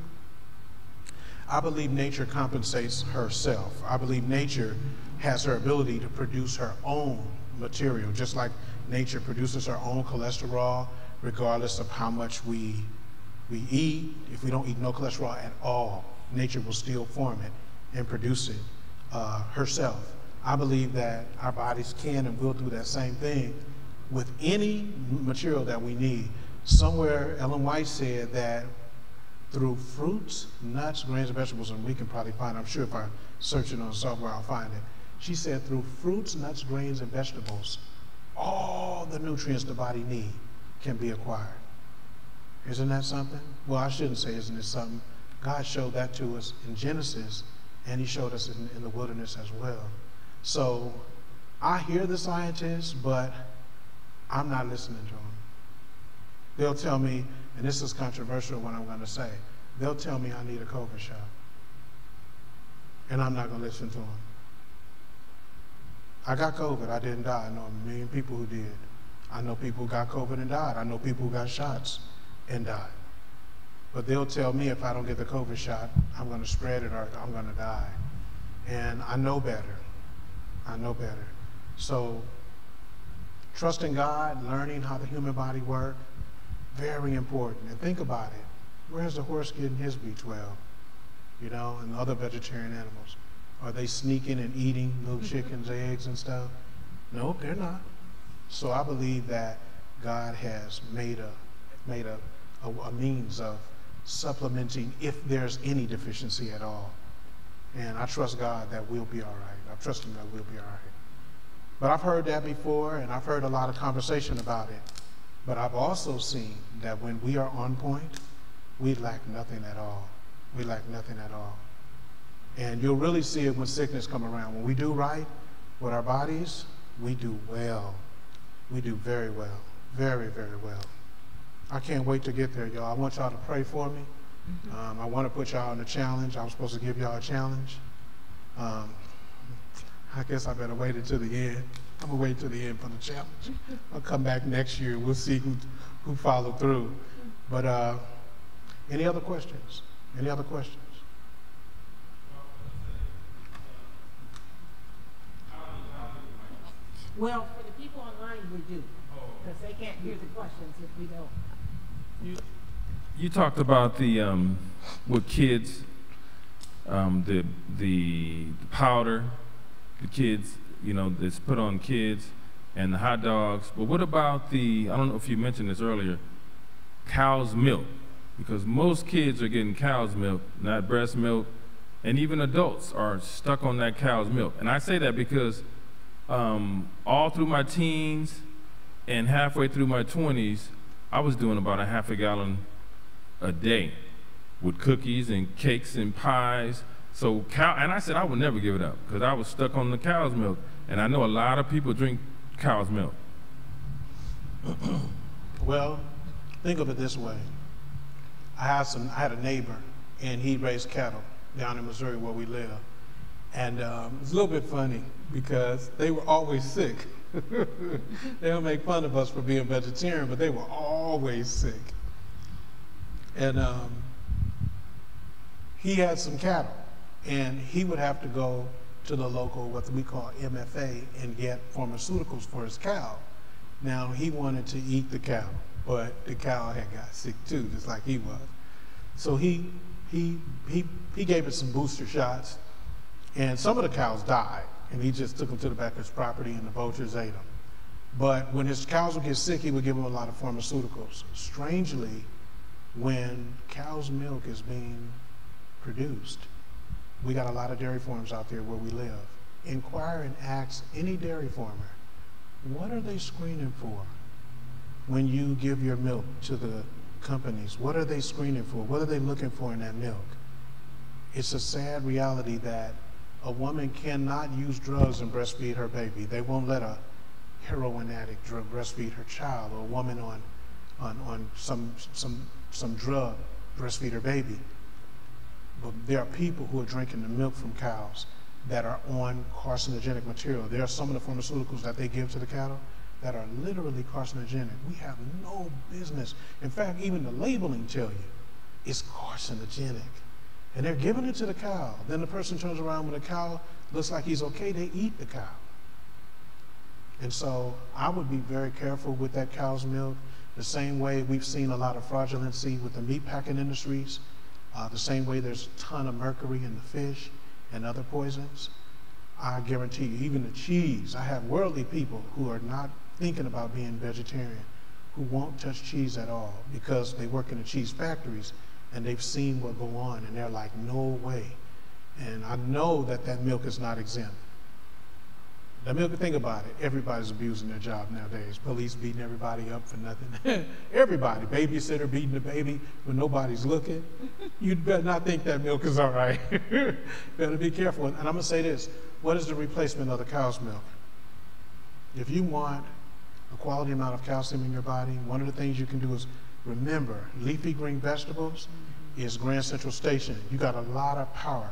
I believe nature compensates herself. I believe nature has her ability to produce her own material, just like nature produces her own cholesterol, regardless of how much we, we eat. If we don't eat no cholesterol at all, nature will still form it and produce it uh, herself. I believe that our bodies can and will do that same thing with any material that we need. Somewhere, Ellen White said that through fruits, nuts, grains, and vegetables, and we can probably find, I'm sure if I search it on software, I'll find it. She said through fruits, nuts, grains, and vegetables, all the nutrients the body need can be acquired. Isn't that something? Well, I shouldn't say isn't it something. God showed that to us in Genesis, and he showed us in, in the wilderness as well. So I hear the scientists, but I'm not listening to them. They'll tell me, and this is controversial what I'm going to say, they'll tell me I need a COVID shot. And I'm not going to listen to them. I got COVID. I didn't die. I know a million people who did. I know people who got COVID and died. I know people who got shots and died. But they'll tell me if I don't get the COVID shot, I'm going to spread it or I'm going to die. And I know better. I know better. So, trusting God, learning how the human body works, very important. And think about it. Where's the horse getting his B12? You know, and other vegetarian animals. Are they sneaking and eating little mm-hmm. chickens, eggs, and stuff? No, they're not. So I believe that God has made a made a, a, a means of supplementing if there's any deficiency at all. And I trust God that we'll be all right. I trust Him that we'll be all right. But I've heard that before, and I've heard a lot of conversation about it. But I've also seen that when we are on point, we lack nothing at all. We lack nothing at all. And you'll really see it when sickness come around. When we do right with our bodies, we do well. We do very well. Very, very well. I can't wait to get there, y'all. I want y'all to pray for me. Um, I want to put y'all on a challenge. I was supposed to give y'all a challenge. Um, I guess I better wait until the end. I'm gonna wait till the end for the challenge. I'll come back next year. We'll see who who followed through. But uh, any other questions? Any other questions? Well, for the people online, we do, because they can't hear the questions if we don't. You, you talked about the um, with kids, um, the the powder, the kids, you know, that's put on kids, and the hot dogs. But what about the? I don't know if you mentioned this earlier. Cow's milk, because most kids are getting cow's milk, not breast milk, and even adults are stuck on that cow's milk. And I say that because um, all through my teens and halfway through my 20s, I was doing about a half a gallon a day with cookies and cakes and pies. So cow, and I said I would never give it up because I was stuck on the cow's milk. And I know a lot of people drink cow's milk. well, think of it this way. I had some, I had a neighbor and he raised cattle down in Missouri where we live. And um, it's a little bit funny because they were always sick. They'll make fun of us for being vegetarian, but they were always sick. And um, he had some cattle, and he would have to go to the local, what we call MFA, and get pharmaceuticals for his cow. Now, he wanted to eat the cow, but the cow had got sick too, just like he was. So he, he, he, he gave it some booster shots, and some of the cows died and he just took them to the back of his property and the vultures ate them. But when his cows would get sick, he would give them a lot of pharmaceuticals. Strangely, when cow's milk is being produced, we got a lot of dairy farms out there where we live. Inquire and ask any dairy farmer, what are they screening for when you give your milk to the companies? What are they screening for? What are they looking for in that milk? It's a sad reality that a woman cannot use drugs and breastfeed her baby. They won't let a heroin addict drug breastfeed her child or a woman on, on, on some, some, some drug breastfeed her baby. But there are people who are drinking the milk from cows that are on carcinogenic material. There are some of the pharmaceuticals that they give to the cattle that are literally carcinogenic. We have no business. In fact, even the labeling tell you it's carcinogenic and they're giving it to the cow. Then the person turns around when the cow looks like he's okay, they eat the cow. And so I would be very careful with that cow's milk. The same way we've seen a lot of fraudulency with the meat packing industries. Uh, the same way there's a ton of mercury in the fish and other poisons. I guarantee you, even the cheese, I have worldly people who are not thinking about being vegetarian, who won't touch cheese at all because they work in the cheese factories and they've seen what go on, and they're like, no way. And I know that that milk is not exempt. That milk, think about it. Everybody's abusing their job nowadays. Police beating everybody up for nothing. everybody. Babysitter beating the baby when nobody's looking. You'd better not think that milk is all right. better be careful. And I'm going to say this. What is the replacement of the cow's milk? If you want a quality amount of calcium in your body, one of the things you can do is remember leafy green vegetables is Grand Central Station. You got a lot of power.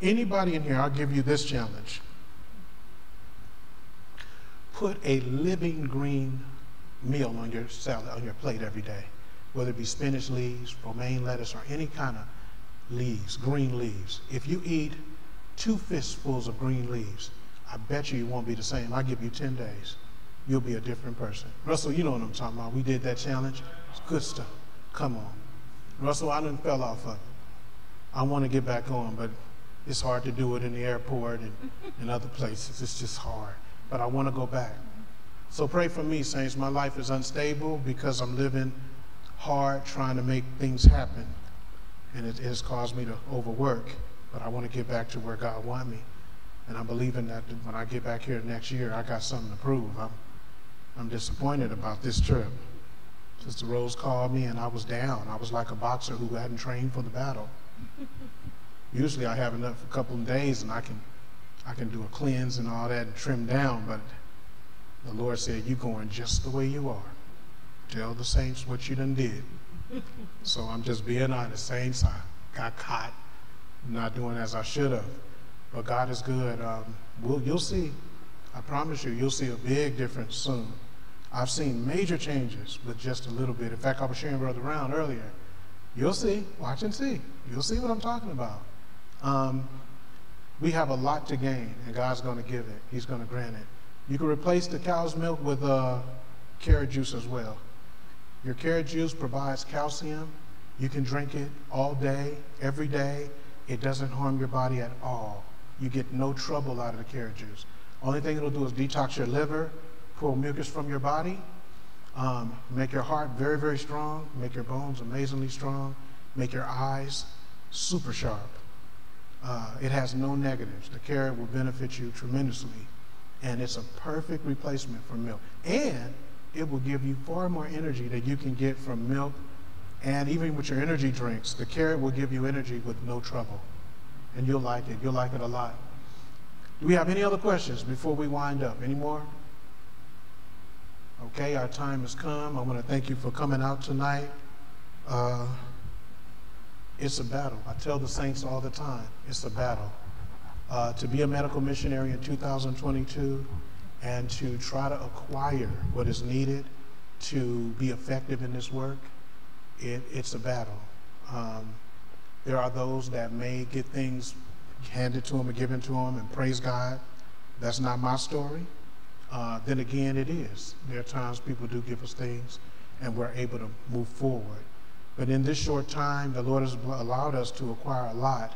Anybody in here, I'll give you this challenge put a living green meal on your salad, on your plate every day, whether it be spinach leaves, romaine lettuce, or any kind of leaves, green leaves. If you eat two fistfuls of green leaves, I bet you you won't be the same. I'll give you 10 days. You'll be a different person. Russell, you know what I'm talking about. We did that challenge. Good stuff. Come on. Russell, I didn't fell off of it. I want to get back on, but it's hard to do it in the airport and, and other places. It's just hard but I want to go back. So pray for me, saints. My life is unstable because I'm living hard trying to make things happen. And it has caused me to overwork. But I want to get back to where God wants me. And I'm believing that when I get back here next year, I got something to prove. I'm, I'm disappointed about this trip. Sister Rose called me and I was down. I was like a boxer who hadn't trained for the battle. Usually I have enough a couple of days and I can I can do a cleanse and all that and trim down, but the Lord said, You're going just the way you are. Tell the saints what you done did. so I'm just being honest. Saints, I got caught not doing as I should have. But God is good. Um, we'll, you'll see. I promise you, you'll see a big difference soon. I've seen major changes with just a little bit. In fact, I was sharing with Brother Brown earlier. You'll see. Watch and see. You'll see what I'm talking about. Um, we have a lot to gain, and God's going to give it. He's going to grant it. You can replace the cow's milk with uh, carrot juice as well. Your carrot juice provides calcium. You can drink it all day, every day. It doesn't harm your body at all. You get no trouble out of the carrot juice. Only thing it'll do is detox your liver, pull mucus from your body, um, make your heart very, very strong, make your bones amazingly strong, make your eyes super sharp. Uh, it has no negatives. The carrot will benefit you tremendously, and it's a perfect replacement for milk. And it will give you far more energy than you can get from milk, and even with your energy drinks, the carrot will give you energy with no trouble, and you'll like it. You'll like it a lot. Do we have any other questions before we wind up? Any more? Okay, our time has come. I want to thank you for coming out tonight. Uh, it's a battle. I tell the saints all the time, it's a battle. Uh, to be a medical missionary in 2022 and to try to acquire what is needed to be effective in this work, it, it's a battle. Um, there are those that may get things handed to them or given to them and praise God. That's not my story. Uh, then again, it is. There are times people do give us things and we're able to move forward. But in this short time, the Lord has allowed us to acquire a lot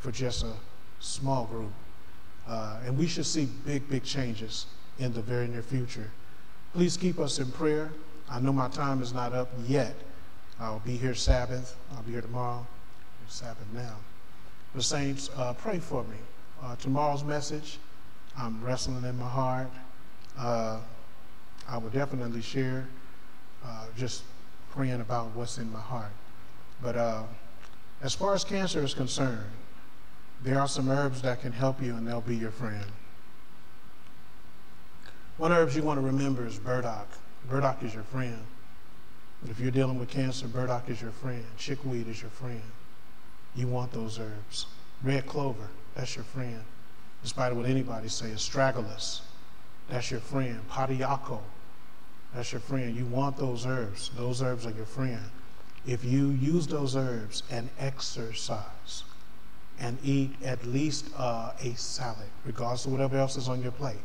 for just a small group. Uh, and we should see big, big changes in the very near future. Please keep us in prayer. I know my time is not up yet. I'll be here Sabbath. I'll be here tomorrow. It's Sabbath now. The saints, uh, pray for me. Uh, tomorrow's message, I'm wrestling in my heart. Uh, I will definitely share. Uh, just praying about what's in my heart. But uh, as far as cancer is concerned, there are some herbs that can help you and they'll be your friend. One herbs you want to remember is burdock. Burdock is your friend. If you're dealing with cancer, burdock is your friend. Chickweed is your friend. You want those herbs. Red clover, that's your friend. Despite what anybody say, astragalus, that's your friend. Pau d'arco, that's your friend. You want those herbs. Those herbs are your friend. If you use those herbs and exercise and eat at least uh, a salad, regardless of whatever else is on your plate,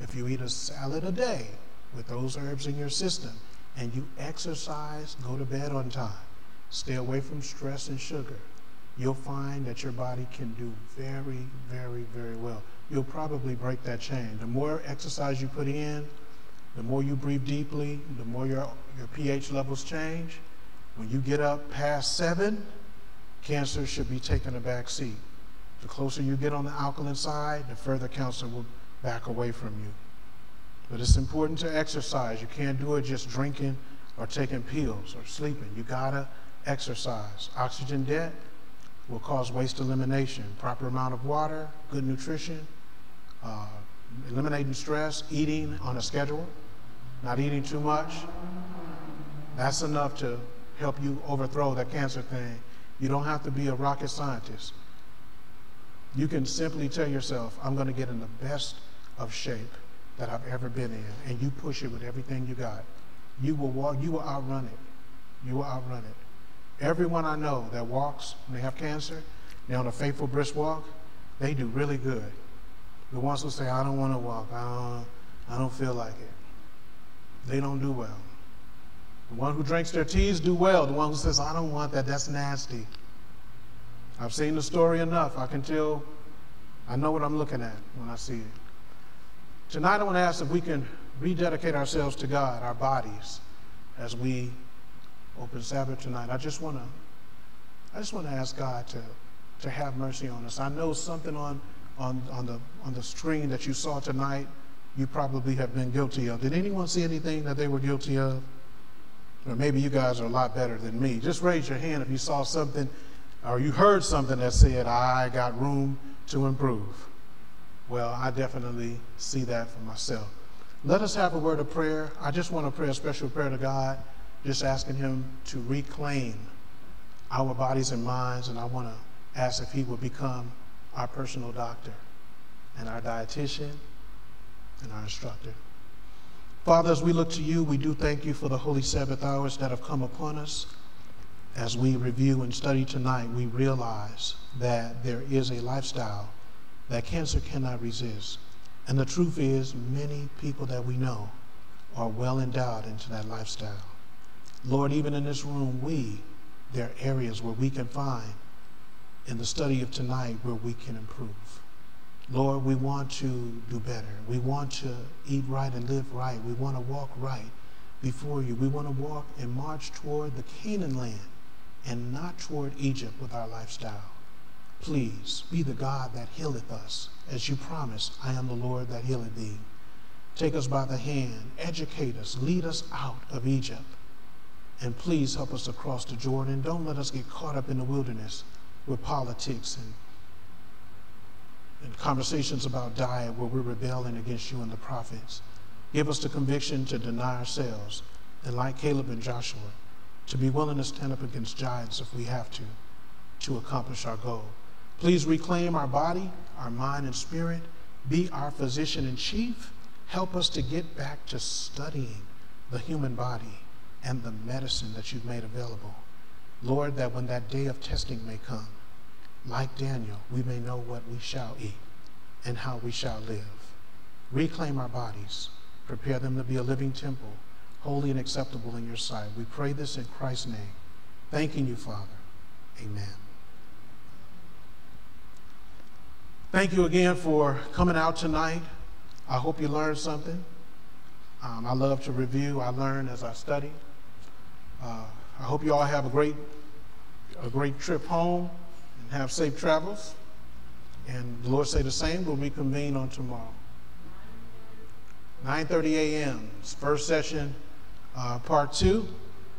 if you eat a salad a day with those herbs in your system and you exercise, go to bed on time, stay away from stress and sugar, you'll find that your body can do very, very, very well. You'll probably break that chain. The more exercise you put in, the more you breathe deeply, the more your, your pH levels change. When you get up past seven, cancer should be taking a back seat. The closer you get on the alkaline side, the further cancer will back away from you. But it's important to exercise. You can't do it just drinking or taking pills or sleeping. You gotta exercise. Oxygen debt will cause waste elimination. Proper amount of water, good nutrition, uh, eliminating stress, eating on a schedule, not eating too much. That's enough to help you overthrow that cancer thing. You don't have to be a rocket scientist. You can simply tell yourself, I'm going to get in the best of shape that I've ever been in, and you push it with everything you got. You will walk, you will outrun it. You will outrun it. Everyone I know that walks and they have cancer, they're on a faithful brisk walk, they do really good. The ones who say, I don't want to walk, I don't, I don't feel like it, they don't do well. The one who drinks their teas do well. The one who says, I don't want that, that's nasty. I've seen the story enough. I can tell, I know what I'm looking at when I see it. Tonight, I want to ask if we can rededicate ourselves to God, our bodies, as we open Sabbath tonight. I just want to, I just want to ask God to, to have mercy on us. I know something on, on, on, the, on the screen that you saw tonight, you probably have been guilty of. Did anyone see anything that they were guilty of? Or maybe you guys are a lot better than me. Just raise your hand if you saw something or you heard something that said, I got room to improve. Well, I definitely see that for myself. Let us have a word of prayer. I just want to pray a special prayer to God, just asking Him to reclaim our bodies and minds. And I want to ask if He will become our personal doctor and our dietitian and our instructor. Father, as we look to you, we do thank you for the holy Sabbath hours that have come upon us. As we review and study tonight, we realize that there is a lifestyle that cancer cannot resist. And the truth is, many people that we know are well endowed into that lifestyle. Lord, even in this room, we, there are areas where we can find in the study of tonight where we can improve. Lord, we want to do better. We want to eat right and live right. We want to walk right before you. We want to walk and march toward the Canaan land and not toward Egypt with our lifestyle. Please be the God that healeth us, as you promised, I am the Lord that healeth thee. Take us by the hand, educate us, lead us out of Egypt, and please help us to cross the Jordan. Don't let us get caught up in the wilderness with politics and and conversations about diet where we're rebelling against you and the prophets. Give us the conviction to deny ourselves, and like Caleb and Joshua, to be willing to stand up against giants if we have to, to accomplish our goal. Please reclaim our body, our mind, and spirit. Be our physician in chief. Help us to get back to studying the human body and the medicine that you've made available. Lord, that when that day of testing may come, like Daniel, we may know what we shall eat and how we shall live. Reclaim our bodies, prepare them to be a living temple, holy and acceptable in your sight. We pray this in Christ's name. Thanking you, Father. Amen. Thank you again for coming out tonight. I hope you learned something. Um, I love to review. I learn as I study. Uh, I hope you all have a great, a great trip home have safe travels. And the Lord say the same. We'll reconvene on tomorrow. 9.30 a.m. First session, uh, part two.